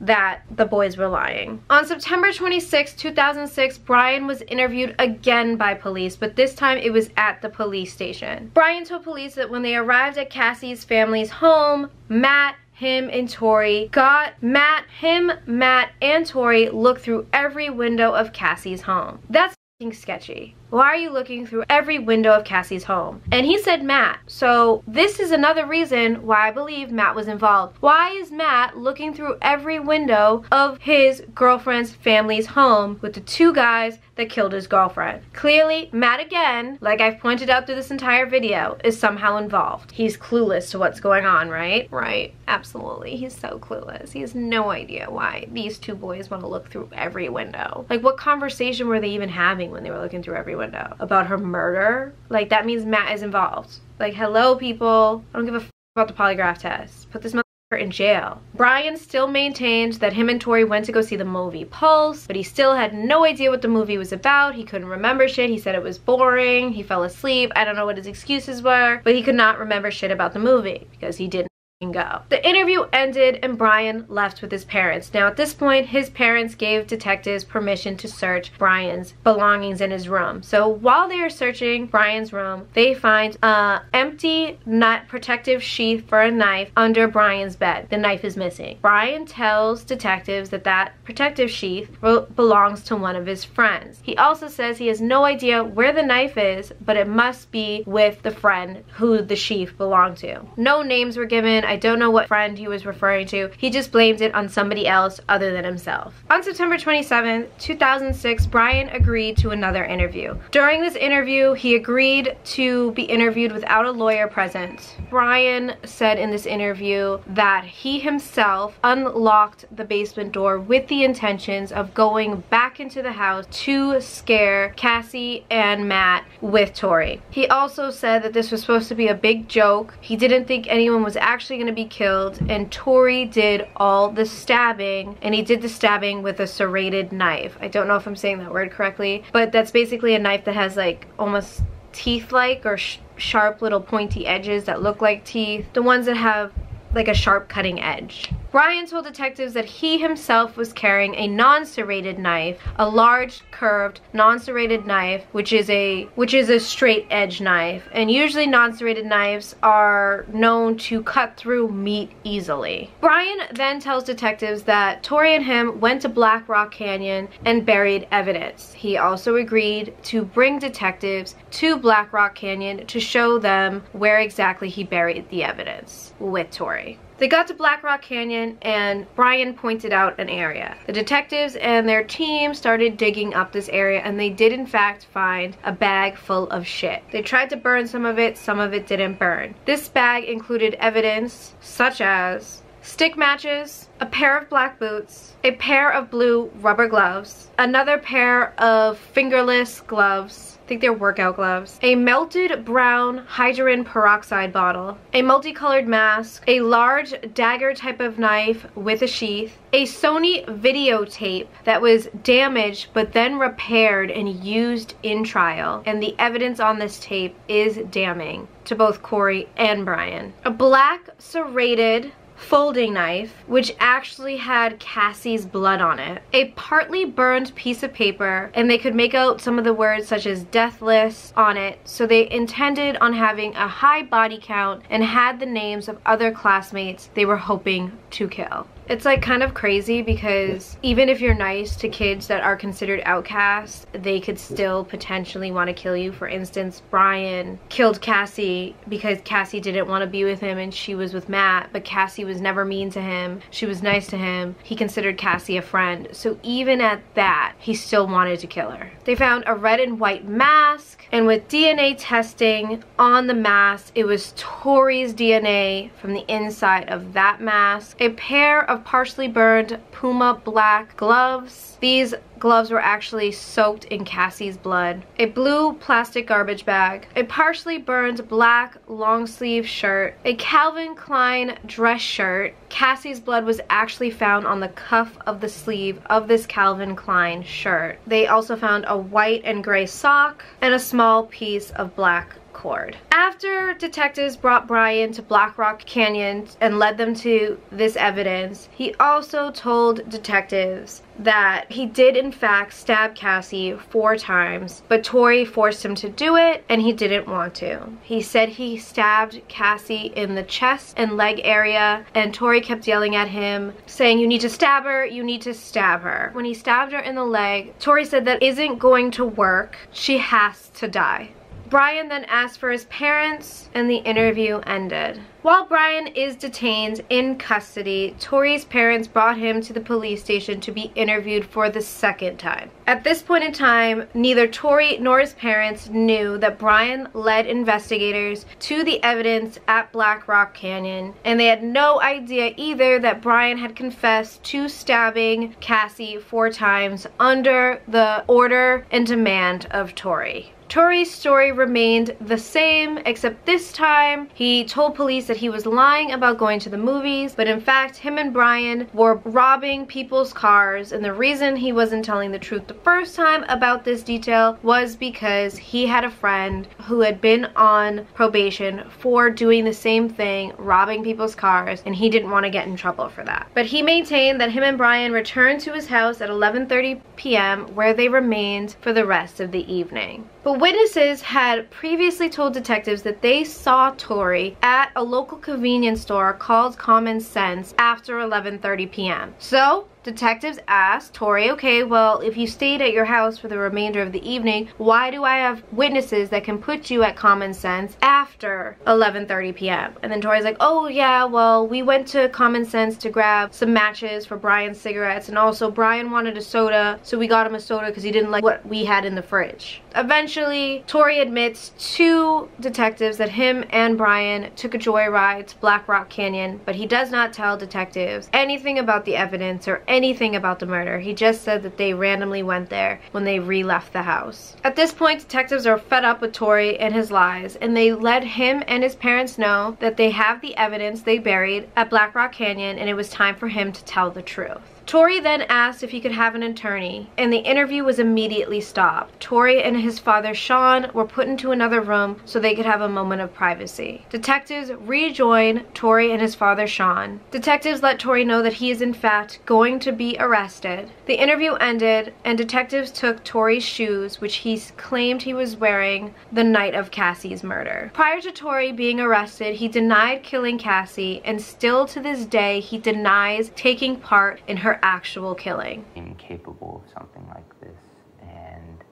that the boys were lying. On September 26, 2006, Brian was interviewed again by police, but this time it was at the police station. Brian told police that when they arrived at Cassie's family's home, Matt him and Torey got Matt, him, Matt, and Torey looked through every window of Cassie's home. That's sketchy. Why are you looking through every window of Cassie's home? And he said Matt. So this is another reason why I believe Matt was involved. Why is Matt looking through every window of his girlfriend's family's home with the two guys that killed his girlfriend? Clearly, Matt again, like I've pointed out through this entire video, is somehow involved. He's clueless to what's going on, right? Right, absolutely. He's so clueless. He has no idea why these two boys want to look through every window. Like what conversation were they even having when they were looking through every window? Window about her murder, like that means Matt is involved. Like, hello people, I don't give a about the polygraph test. Put this motherfucker in jail. Brian still maintained that him and Torey went to go see the movie Pulse, but he still had no idea what the movie was about. He couldn't remember shit. He said it was boring. He fell asleep. I don't know what his excuses were, but he could not remember shit about the movie because he didn't go. The interview ended and Brian left with his parents. Now at this point, his parents gave detectives permission to search Brian's belongings in his room. So while they are searching Brian's room, they find a empty nut protective sheath for a knife under Brian's bed. The knife is missing. Brian tells detectives that that protective sheath belongs to one of his friends. He also says he has no idea where the knife is, but it must be with the friend who the sheath belonged to. No names were given. I don't know what friend he was referring to. He just blamed it on somebody else other than himself. On September 27, 2006, Brian agreed to another interview. During this interview, he agreed to be interviewed without a lawyer present. Brian said in this interview that he himself unlocked the basement door with the intentions of going back into the house to scare Cassie and Matt with Torey. He also said that this was supposed to be a big joke. He didn't think anyone was actually gonna be killed and Torey did all the stabbing and he did the stabbing with a serrated knife. I don't know if I'm saying that word correctly, but that's basically a knife that has like almost teeth-like or sh sharp little pointy edges that look like teeth. The ones that have like a sharp cutting edge. Brian told detectives that he himself was carrying a non-serrated knife, a large curved non-serrated knife, which is a which is a straight edge knife. And usually non-serrated knives are known to cut through meat easily. Brian then tells detectives that Torey and him went to Black Rock Canyon and buried evidence. He also agreed to bring detectives to Black Rock Canyon to show them where exactly he buried the evidence with Torey. They got to Black Rock Canyon and Brian pointed out an area. The detectives and their team started digging up this area and they did in fact find a bag full of shit. They tried to burn some of it, some of it didn't burn. This bag included evidence such as stick matches, a pair of black boots, a pair of blue rubber gloves, another pair of fingerless gloves, think they're workout gloves, a melted brown hydrogen peroxide bottle, a multicolored mask, a large dagger type of knife with a sheath, a Sony videotape that was damaged but then repaired and used in trial. And the evidence on this tape is damning to both Corey and Brian. A black serrated folding knife, which actually had Cassie's blood on it, a partly burned piece of paper, and they could make out some of the words such as deathless on it, so they intended on having a high body count and had the names of other classmates they were hoping to kill. It's like kind of crazy because even if you're nice to kids that are considered outcasts, they could still potentially want to kill you. For instance, Brian killed Cassie because Cassie didn't want to be with him and she was with Matt, but Cassie was never mean to him. She was nice to him. He considered Cassie a friend. So even at that, he still wanted to kill her. They found a red and white mask and with DNA testing on the mask, it was Torey's DNA from the inside of that mask. A pair of partially burned Puma black gloves. These gloves were actually soaked in Cassie's blood. A blue plastic garbage bag. A partially burned black long sleeve shirt. A Calvin Klein dress shirt. Cassie's blood was actually found on the cuff of the sleeve of this Calvin Klein shirt. They also found a white and gray sock and a small piece of black cord. After detectives brought Brian to Black Rock Canyon and led them to this evidence, he also told detectives that he did in fact stab Cassie four times, but Torey forced him to do it and he didn't want to. He said he stabbed Cassie in the chest and leg area and Torey kept yelling at him saying you need to stab her, you need to stab her. When he stabbed her in the leg, Torey said that isn't going to work, she has to die. Brian then asked for his parents and the interview ended. While Brian is detained in custody, Torey's parents brought him to the police station to be interviewed for the second time. At this point in time, neither Torey nor his parents knew that Brian led investigators to the evidence at Black Rock Canyon, and they had no idea either that Brian had confessed to stabbing Cassie four times under the order and demand of Torey. Torey's story remained the same, except this time he told police that he was lying about going to the movies, but in fact him and Brian were robbing people's cars and the reason he wasn't telling the truth the first time about this detail was because he had a friend who had been on probation for doing the same thing, robbing people's cars, and he didn't want to get in trouble for that. But he maintained that him and Brian returned to his house at 11.30 p.m. where they remained for the rest of the evening. But witnesses had previously told detectives that they saw Torey at a local convenience store called Common Sense after 11.30 p.m. So, Detectives asked Torey, okay, well, if you stayed at your house for the remainder of the evening, why do I have witnesses that can put you at Common Sense after 11.30 p.m.? And then Torey's like, oh yeah, well, we went to Common Sense to grab some matches for Brian's cigarettes, and also Brian wanted a soda, so we got him a soda because he didn't like what we had in the fridge. Eventually, Torey admits to detectives that him and Brian took a joyride to Black Rock Canyon, but he does not tell detectives anything about the evidence or anything about the murder. He just said that they randomly went there when they re-left the house. At this point, detectives are fed up with Torey and his lies, and they let him and his parents know that they have the evidence they buried at Black Rock Canyon and it was time for him to tell the truth. Torey then asked if he could have an attorney, and the interview was immediately stopped. Torey and his father Sean were put into another room so they could have a moment of privacy. Detectives rejoin Torey and his father Sean. Detectives let Torey know that he is in fact going to be arrested. The interview ended, and detectives took Torey's shoes, which he claimed he was wearing the night of Cassie's murder. Prior to Torey being arrested, he denied killing Cassie, and still to this day, he denies taking part in her actual killing. Incapable of something like this, and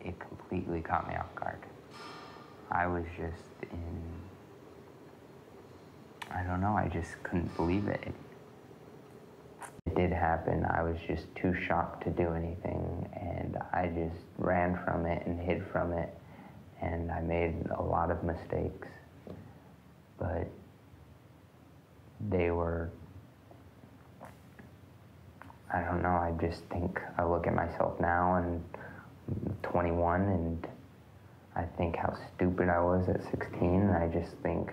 it completely caught me off guard. I was just in. I don't know, I just couldn't believe it. It did happen. I was just too shocked to do anything, and I just ran from it and hid from it, and I made a lot of mistakes. But they were I don't know. I just think I look at myself now and I'm 21 and I think how stupid I was at 16 and I just think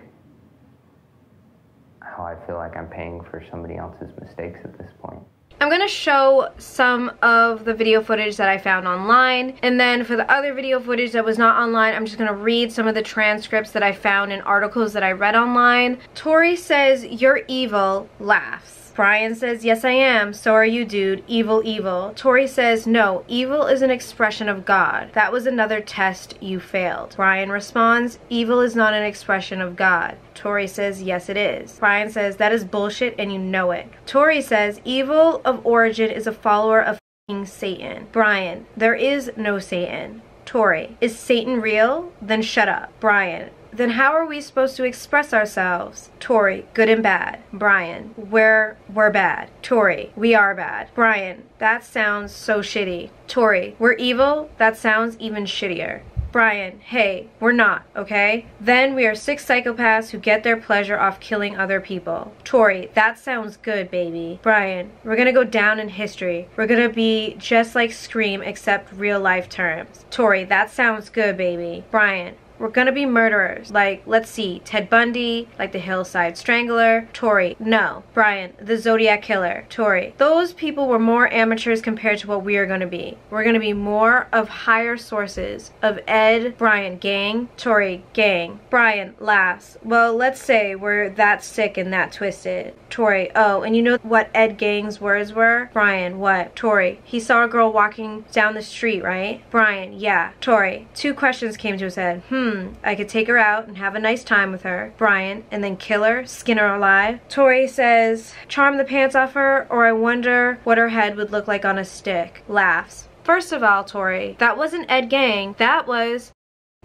how I feel like I'm paying for somebody else's mistakes at this point. I'm going to show some of the video footage that I found online and then for the other video footage that was not online I'm just going to read some of the transcripts that I found in articles that I read online. Torey says you're evil laughs. Brian says, yes I am, so are you dude, evil evil. Torey says, no, evil is an expression of God. That was another test you failed. Brian responds, evil is not an expression of God. Torey says, yes it is. Brian says, that is bullshit and you know it. Torey says, evil of origin is a follower of Satan. Brian, there is no Satan. Torey, is Satan real? Then shut up. Brian, then how are we supposed to express ourselves? Torey, good and bad. Brian, we're, we're bad. Torey, we are bad. Brian, that sounds so shitty. Torey, we're evil? That sounds even shittier. Brian, hey, we're not, okay? Then we are six psychopaths who get their pleasure off killing other people. Torey, that sounds good, baby. Brian, we're gonna go down in history. We're gonna be just like Scream except real life terms. Torey, that sounds good, baby. Brian, we're gonna be murderers. Like, let's see, Ted Bundy, like the Hillside Strangler, Torey, no. Brian, the Zodiac Killer, Torey. Those people were more amateurs compared to what we are gonna be. We're gonna be more of higher sources of Ed, Brian, gang, Torey, gang. Brian, last. Well, let's say we're that sick and that twisted. Torey, oh, and you know what Ed Gein's words were? Brian, what? Torey, he saw a girl walking down the street, right? Brian, yeah. Torey, two questions came to his head. Hmm, hmm, Hmm, I could take her out and have a nice time with her, Brian, and then kill her, skin her alive. Torey says, charm the pants off her, or I wonder what her head would look like on a stick. Laughs. First of all, Torey, that wasn't Ed Gein, that was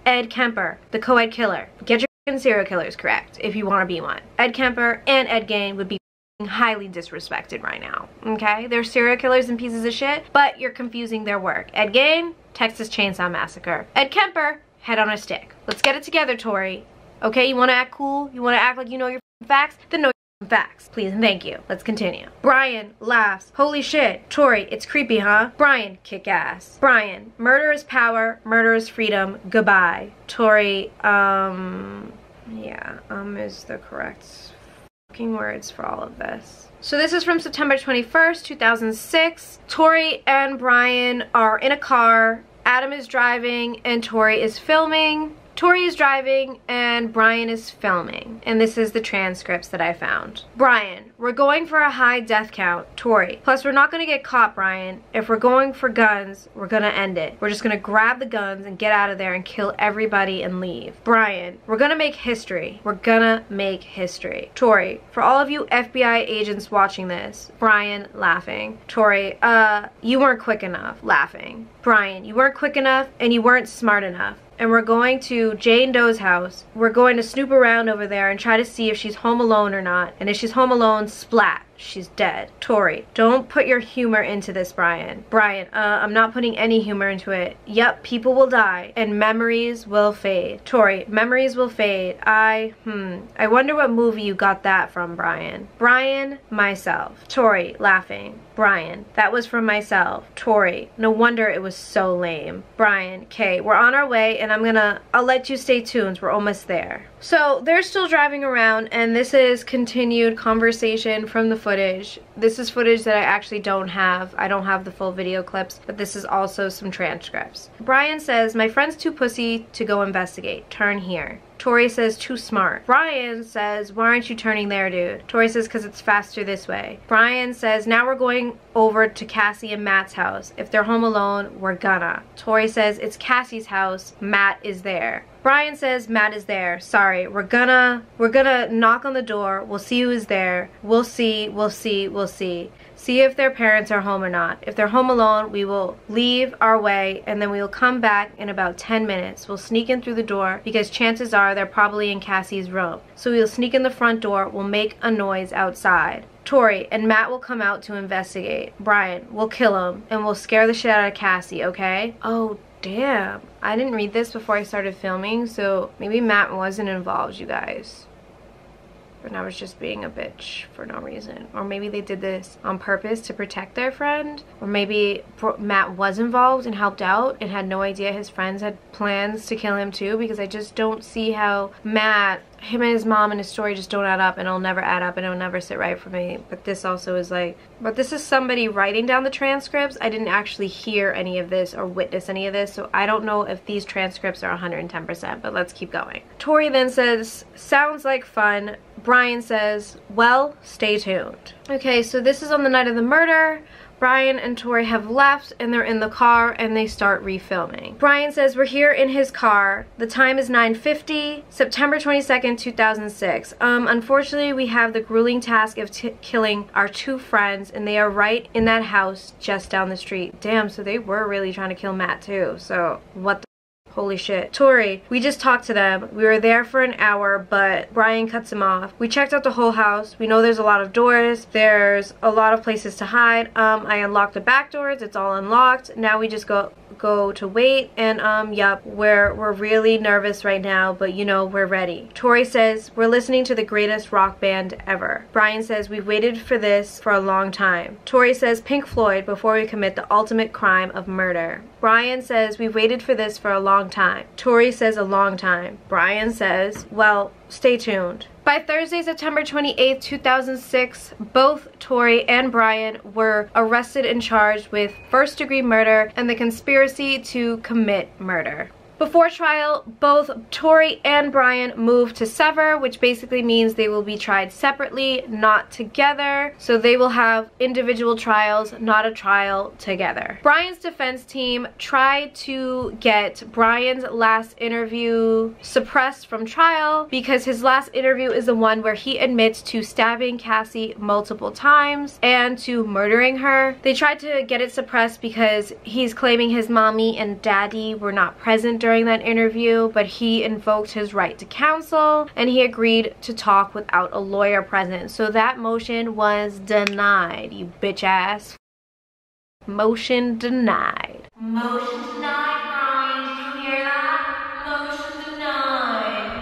Ed Kemper, the co-ed killer. Get your serial killers correct if you want to be one. Ed Kemper and Ed Gein would be highly disrespected right now, okay? They're serial killers and pieces of shit, but you're confusing their work. Ed Gein, Texas Chainsaw Massacre. Ed Kemper, head on a stick. Let's get it together, Torey. Okay, you want to act cool? You want to act like you know your facts? Then know your facts. Please and thank you. Let's continue. Brian laughs. Holy shit. Torey, it's creepy, huh? Brian, kick ass. Brian, murder is power, murder is freedom. Goodbye. Torey, um, yeah, um is the correct fucking words for all of this. So this is from September 21st, 2006. Torey and Brian are in a car Adam is driving and Torey is filming. Torey is driving and Brian is filming. And this is the transcripts that I found. Brian, we're going for a high death count. Torey, plus we're not gonna get caught, Brian. If we're going for guns, we're gonna end it. We're just gonna grab the guns and get out of there and kill everybody and leave. Brian, we're gonna make history. We're gonna make history. Torey, for all of you FBI agents watching this, Brian laughing. Torey, uh, you weren't quick enough. Laughing. Brian, you weren't quick enough and you weren't smart enough and we're going to Jane Doe's house. We're going to snoop around over there and try to see if she's home alone or not. And if she's home alone, splat. She's dead. Torey, don't put your humor into this, Brian. Brian, uh, I'm not putting any humor into it. Yep, people will die and memories will fade. Torey, memories will fade. I, hmm, I wonder what movie you got that from, Brian. Brian, myself. Torey, laughing. Brian, that was from myself. Torey, no wonder it was so lame. Brian, Kay, we're on our way and I'm gonna, I'll let you stay tuned. We're almost there. So they're still driving around and this is continued conversation from the footage. This is footage that I actually don't have. I don't have the full video clips, but this is also some transcripts. Brian says, my friend's too pussy to go investigate. Turn here. Torey says, too smart. Brian says, why aren't you turning there, dude? Torey says, because it's faster this way. Brian says, now we're going over to Cassie and Matt's house. If they're home alone, we're gonna. Torey says, it's Cassie's house. Matt is there. Brian says Matt is there. Sorry, we're gonna we're gonna knock on the door. We'll see who is there. We'll see, we'll see, we'll see. See if their parents are home or not. If they're home alone, we will leave our way and then we will come back in about 10 minutes. We'll sneak in through the door because chances are they're probably in Cassie's room. So we'll sneak in the front door, we'll make a noise outside. Torey and Matt will come out to investigate. Brian, we'll kill him and we'll scare the shit out of Cassie, okay? Oh, damn. I didn't read this before I started filming, so maybe Matt wasn't involved, you guys. And I was just being a bitch for no reason. Or maybe they did this on purpose to protect their friend. Or maybe Matt was involved and helped out and had no idea his friends had plans to kill him too because I just don't see how Matt him and his mom and his story just don't add up and it'll never add up and it'll never sit right for me. But this also is like, but this is somebody writing down the transcripts. I didn't actually hear any of this or witness any of this, so I don't know if these transcripts are 110%, but let's keep going. Torey then says, sounds like fun. Brian says, well, stay tuned. Okay, so this is on the night of the murder. Brian and Torey have left and they're in the car and they start refilming. Brian says we're here in his car. The time is 9.50, September 22nd, 2006. Um, unfortunately, we have the grueling task of killing our two friends and they are right in that house just down the street. Damn, so they were really trying to kill Matt too. So what Holy shit. Torey, we just talked to them. We were there for an hour, but Brian cuts him off. We checked out the whole house. We know there's a lot of doors. There's a lot of places to hide. Um, I unlocked the back doors. It's all unlocked. Now we just go go to wait and um yep we're we're really nervous right now but you know we're ready torey says we're listening to the greatest rock band ever brian says we've waited for this for a long time torey says pink floyd before we commit the ultimate crime of murder brian says we've waited for this for a long time. Torey says a long time. Brian says well stay tuned. By Thursday, September 28, 2006, both Torey and Brian were arrested and charged with first degree murder and the conspiracy to commit murder. Before trial, both Torey and Brian moved to sever, which basically means they will be tried separately, not together. So they will have individual trials, not a trial together. Brian's defense team tried to get Brian's last interview suppressed from trial because his last interview is the one where he admits to stabbing Cassie multiple times and to murdering her. They tried to get it suppressed because he's claiming his mommy and daddy were not present during that interview, but he invoked his right to counsel and he agreed to talk without a lawyer present. So that motion was denied, you bitch ass. Motion denied. Motion denied,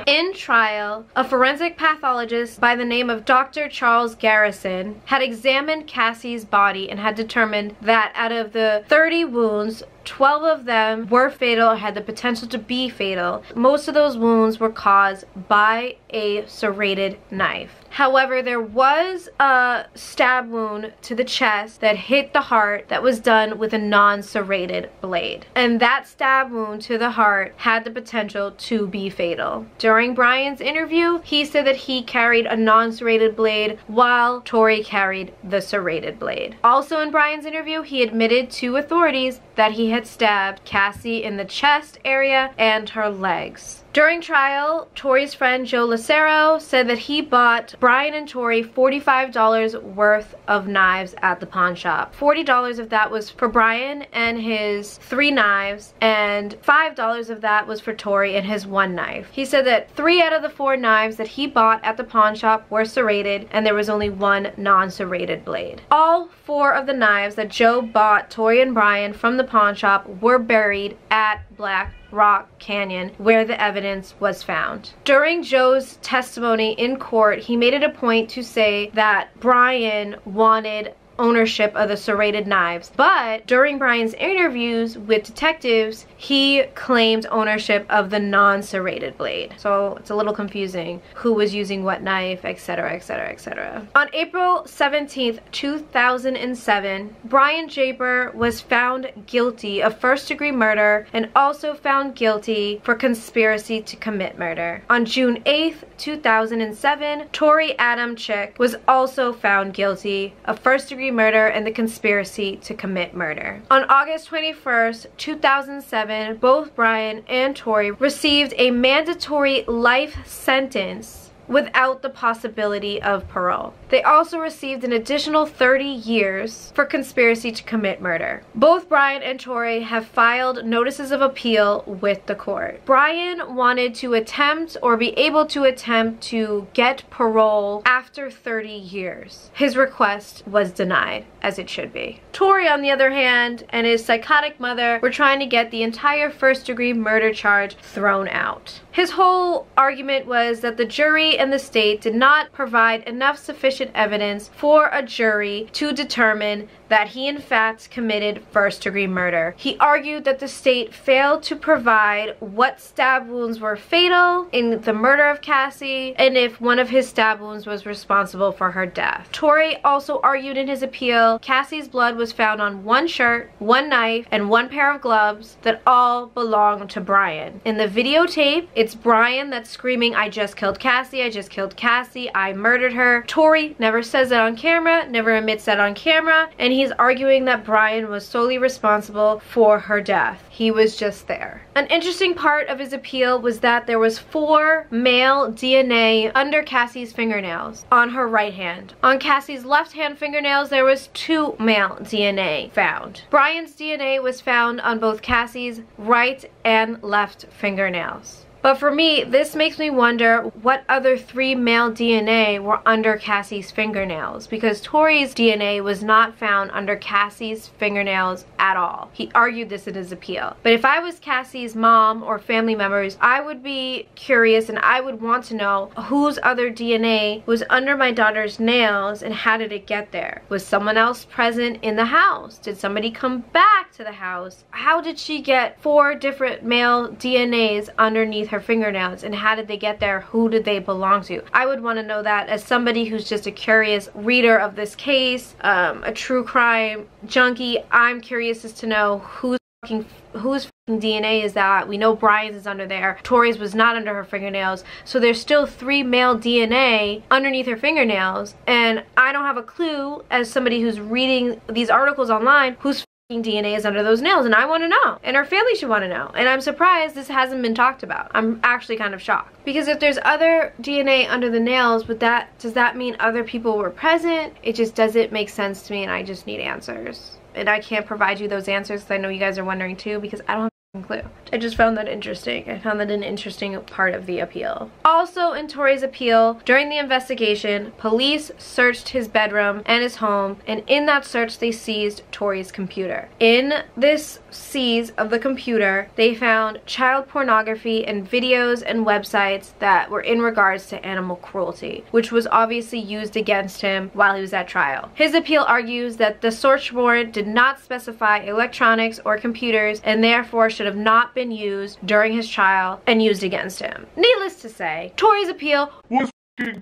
In trial, a forensic pathologist by the name of Dr. Charles Garrison had examined Cassie's body and had determined that out of the 30 wounds, 12 of them were fatal or had the potential to be fatal. Most of those wounds were caused by a serrated knife. However, there was a stab wound to the chest that hit the heart that was done with a non-serrated blade. And that stab wound to the heart had the potential to be fatal. During Brian's interview, he said that he carried a non-serrated blade while Torey carried the serrated blade. Also in Brian's interview, he admitted to authorities that he had stabbed Cassie in the chest area and her legs. During trial, Torey's friend Joe Lacero said that he bought Brian and Torey $45 worth of knives at the pawn shop. $40 of that was for Brian and his three knives, and $5 of that was for Torey and his one knife. He said that three out of the four knives that he bought at the pawn shop were serrated, and there was only one non-serrated blade. All four of the knives that Joe bought Torey and Brian from the pawn shop were buried at Black Rock Canyon where the evidence was found. During Joe's testimony in court, he made it a point to say that Brian wanted ownership of the serrated knives. But during Brian's interviews with detectives, he claimed ownership of the non-serrated blade. So it's a little confusing who was using what knife, etc, etc, etc. On April 17th, 2007, Brian Draper was found guilty of first degree murder and also found guilty for conspiracy to commit murder. On June 8th, 2007, Torey Adamcik was also found guilty of first degree murder and the conspiracy to commit murder. On August 21st, 2007, both Brian and Torey received a mandatory life sentence without the possibility of parole. They also received an additional 30 years for conspiracy to commit murder. Both Brian and Torey have filed notices of appeal with the court. Brian wanted to attempt or be able to attempt to get parole after 30 years. His request was denied, as it should be. Torey, on the other hand, and his psychotic mother were trying to get the entire first degree murder charge thrown out. His whole argument was that the jury and the state did not provide enough sufficient evidence for a jury to determine that he in fact committed first degree murder. He argued that the state failed to provide what stab wounds were fatal in the murder of Cassie and if one of his stab wounds was responsible for her death. Torey also argued in his appeal Cassie's blood was found on one shirt, one knife, and one pair of gloves that all belonged to Brian. In the videotape, it's Brian that's screaming, I just killed Cassie, I just killed Cassie, I murdered her. Torey never says that on camera, never admits that on camera, and he arguing that Brian was solely responsible for her death. He was just there. An interesting part of his appeal was that there was four male DNA under Cassie's fingernails on her right hand. On Cassie's left hand fingernails, there was two male DNA found. Brian's DNA was found on both Cassie's right and left fingernails. But for me, this makes me wonder what other three male DNA were under Cassie's fingernails because Torey's DNA was not found under Cassie's fingernails at all. He argued this in his appeal. But if I was Cassie's mom or family members, I would be curious and I would want to know whose other DNA was under my daughter's nails and how did it get there? Was someone else present in the house? Did somebody come back to the house? How did she get four different male DNAs underneath her fingernails and how did they get there? Who did they belong to? I would want to know that as somebody who's just a curious reader of this case, um, a true crime junkie. I'm curious as to know who's fucking whose DNA is that? We know Brian's is under there. Torey's was not under her fingernails. So there's still three male DNA underneath her fingernails. And I don't have a clue as somebody who's reading these articles online whose DNA is under those nails and I want to know. And our family should want to know. And I'm surprised this hasn't been talked about. I'm actually kind of shocked. Because if there's other DNA under the nails would that does that mean other people were present? It just doesn't make sense to me and I just need answers. And I can't provide you those answers I know you guys are wondering too because I don't clue. I just found that interesting. I found that an interesting part of the appeal. Also in Torey's appeal, during the investigation, police searched his bedroom and his home, and in that search they seized Torey's computer. In this seize of the computer, they found child pornography and videos and websites that were in regards to animal cruelty, which was obviously used against him while he was at trial. His appeal argues that the search warrant did not specify electronics or computers and therefore should have not been used during his trial and used against him. Needless to say, Torey's appeal was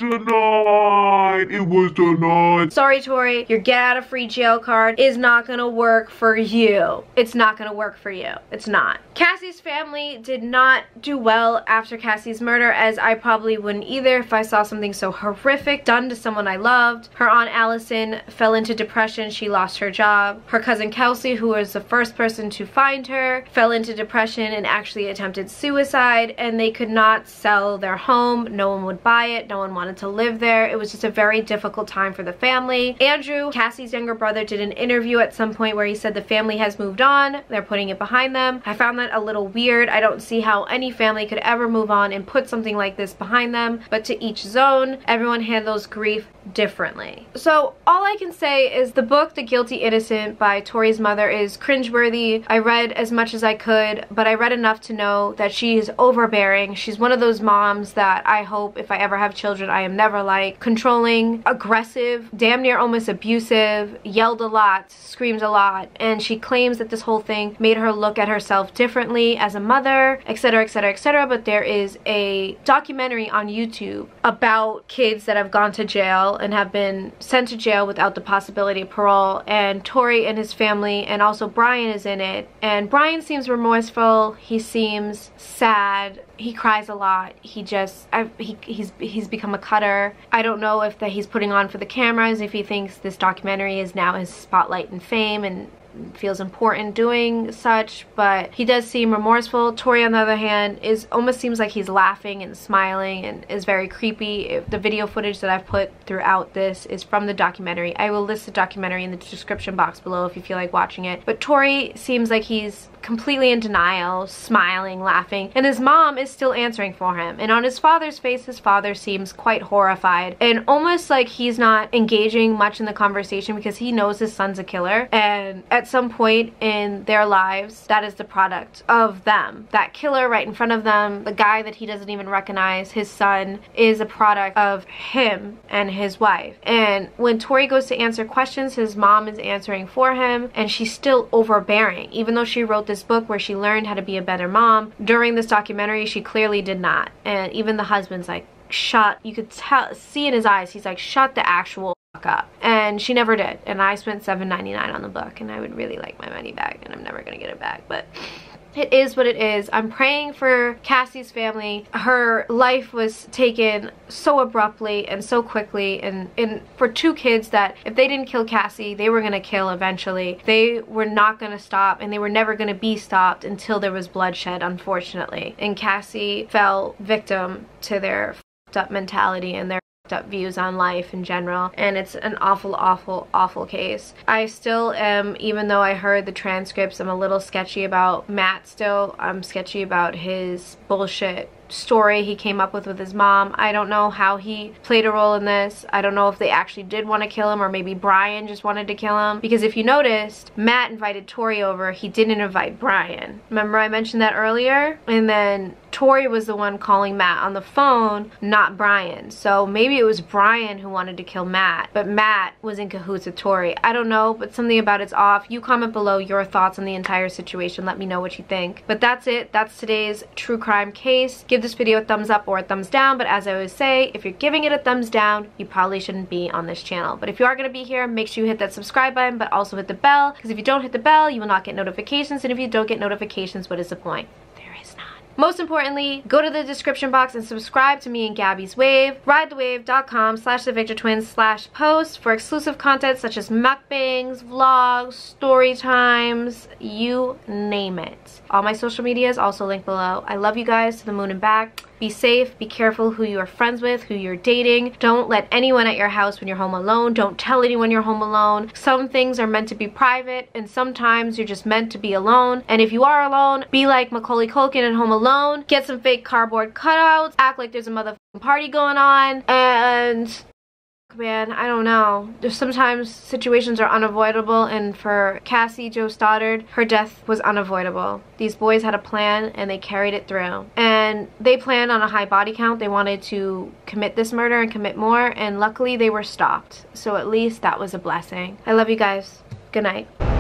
denied. It was denied. Sorry, Torey. Your get out of free jail card is not gonna work for you. It's not gonna work for you. It's not. Cassie's family did not do well after Cassie's murder, as I probably wouldn't either if I saw something so horrific done to someone I loved. Her aunt Allison fell into depression. She lost her job. Her cousin Kelsey, who was the first person to find her, fell into depression and actually attempted suicide, and they could not sell their home. No one would buy it. No one wanted to live there. It was just a very difficult time for the family. Andrew, Cassie's younger brother, did an interview at some point where he said the family has moved on. They're putting it behind them. I found that a little weird. I don't see how any family could ever move on and put something like this behind them. But to each zone, everyone handles grief differently. So all I can say is the book The Guilty Innocent by Torey's mother is cringeworthy. I read as much as I could, but I read enough to know that she is overbearing. She's one of those moms that I hope if I ever have children children I am never like. Controlling, aggressive, damn near almost abusive, yelled a lot, screams a lot, and she claims that this whole thing made her look at herself differently as a mother, etc., etc., etc. But there is a documentary on YouTube about kids that have gone to jail and have been sent to jail without the possibility of parole, and Torey and his family, and also Brian is in it. And Brian seems remorseful, he seems sad, he cries a lot. He just I, he, he's he's become a cutter. I don't know if that he's putting on for the cameras, if he thinks this documentary is now his spotlight and fame and feels important doing such, but he does seem remorseful. Torey, on the other hand, is almost seems like he's laughing and smiling and is very creepy. The video footage that I've put throughout this is from the documentary. I will list the documentary in the description box below if you feel like watching it. But Torey seems like he's completely in denial, smiling, laughing, and his mom is still answering for him. And on his father's face, his father seems quite horrified and almost like he's not engaging much in the conversation because he knows his son's a killer. And at some point in their lives, that is the product of them. That killer right in front of them, the guy that he doesn't even recognize, his son, is a product of him and his wife. And when Torey goes to answer questions, his mom is answering for him and she's still overbearing. Even though she wrote this book where she learned how to be a better mom, during this documentary, she clearly did not. And even the husband's like, shut, you could tell, see in his eyes, he's like, shut the actual up. And she never did. And I spent $7.99 on the book and I would really like my money back and I'm never gonna get it back. But it is what it is. I'm praying for Cassie's family. Her life was taken so abruptly and so quickly and, and for two kids that if they didn't kill Cassie, they were to kill eventually. They were not to stop and they were never to be stopped until there was bloodshed, unfortunately. And Cassie fell victim to their up mentality and their up views on life in general and it's an awful awful awful case i still am even though i heard the transcripts i'm a little sketchy about matt still i'm sketchy about his bullshit story he came up with with his mom. I don't know how he played a role in this. I don't know if they actually did want to kill him or maybe Brian just wanted to kill him. Because if you noticed, Matt invited Torey over. He didn't invite Brian. Remember I mentioned that earlier? And then Torey was the one calling Matt on the phone, not Brian. So maybe it was Brian who wanted to kill Matt, but Matt was in cahoots with Torey. I don't know, but something about it's off. You comment below your thoughts on the entire situation. Let me know what you think. But that's it. That's today's true crime case. Give this video a thumbs up or a thumbs down, but as I always say, if you're giving it a thumbs down, you probably shouldn't be on this channel. But if you are going to be here, make sure you hit that subscribe button, but also hit the bell, because if you don't hit the bell, you will not get notifications, and if you don't get notifications, what is the point? Most importantly, go to the description box and subscribe to me and Gabby's Weiv, ridetheweiv.com slash the Victor Twins slash post for exclusive content such as mukbangs, vlogs, story times, you name it. All my social media is also linked below. I love you guys to the moon and back. Be safe, be careful who you are friends with, who you're dating. Don't let anyone at your house when you're home alone. Don't tell anyone you're home alone. Some things are meant to be private and sometimes you're just meant to be alone. And if you are alone, be like Macaulay Culkin at Home Alone. Get some fake cardboard cutouts. Act like there's a motherfucking party going on. And man, I don't know. Sometimes situations are unavoidable and for Cassie Jo Stoddart, her death was unavoidable. These boys had a plan and they carried it through. And they planned on a high body count. They wanted to commit this murder and commit more and luckily they were stopped. So at least that was a blessing. I love you guys. Good night.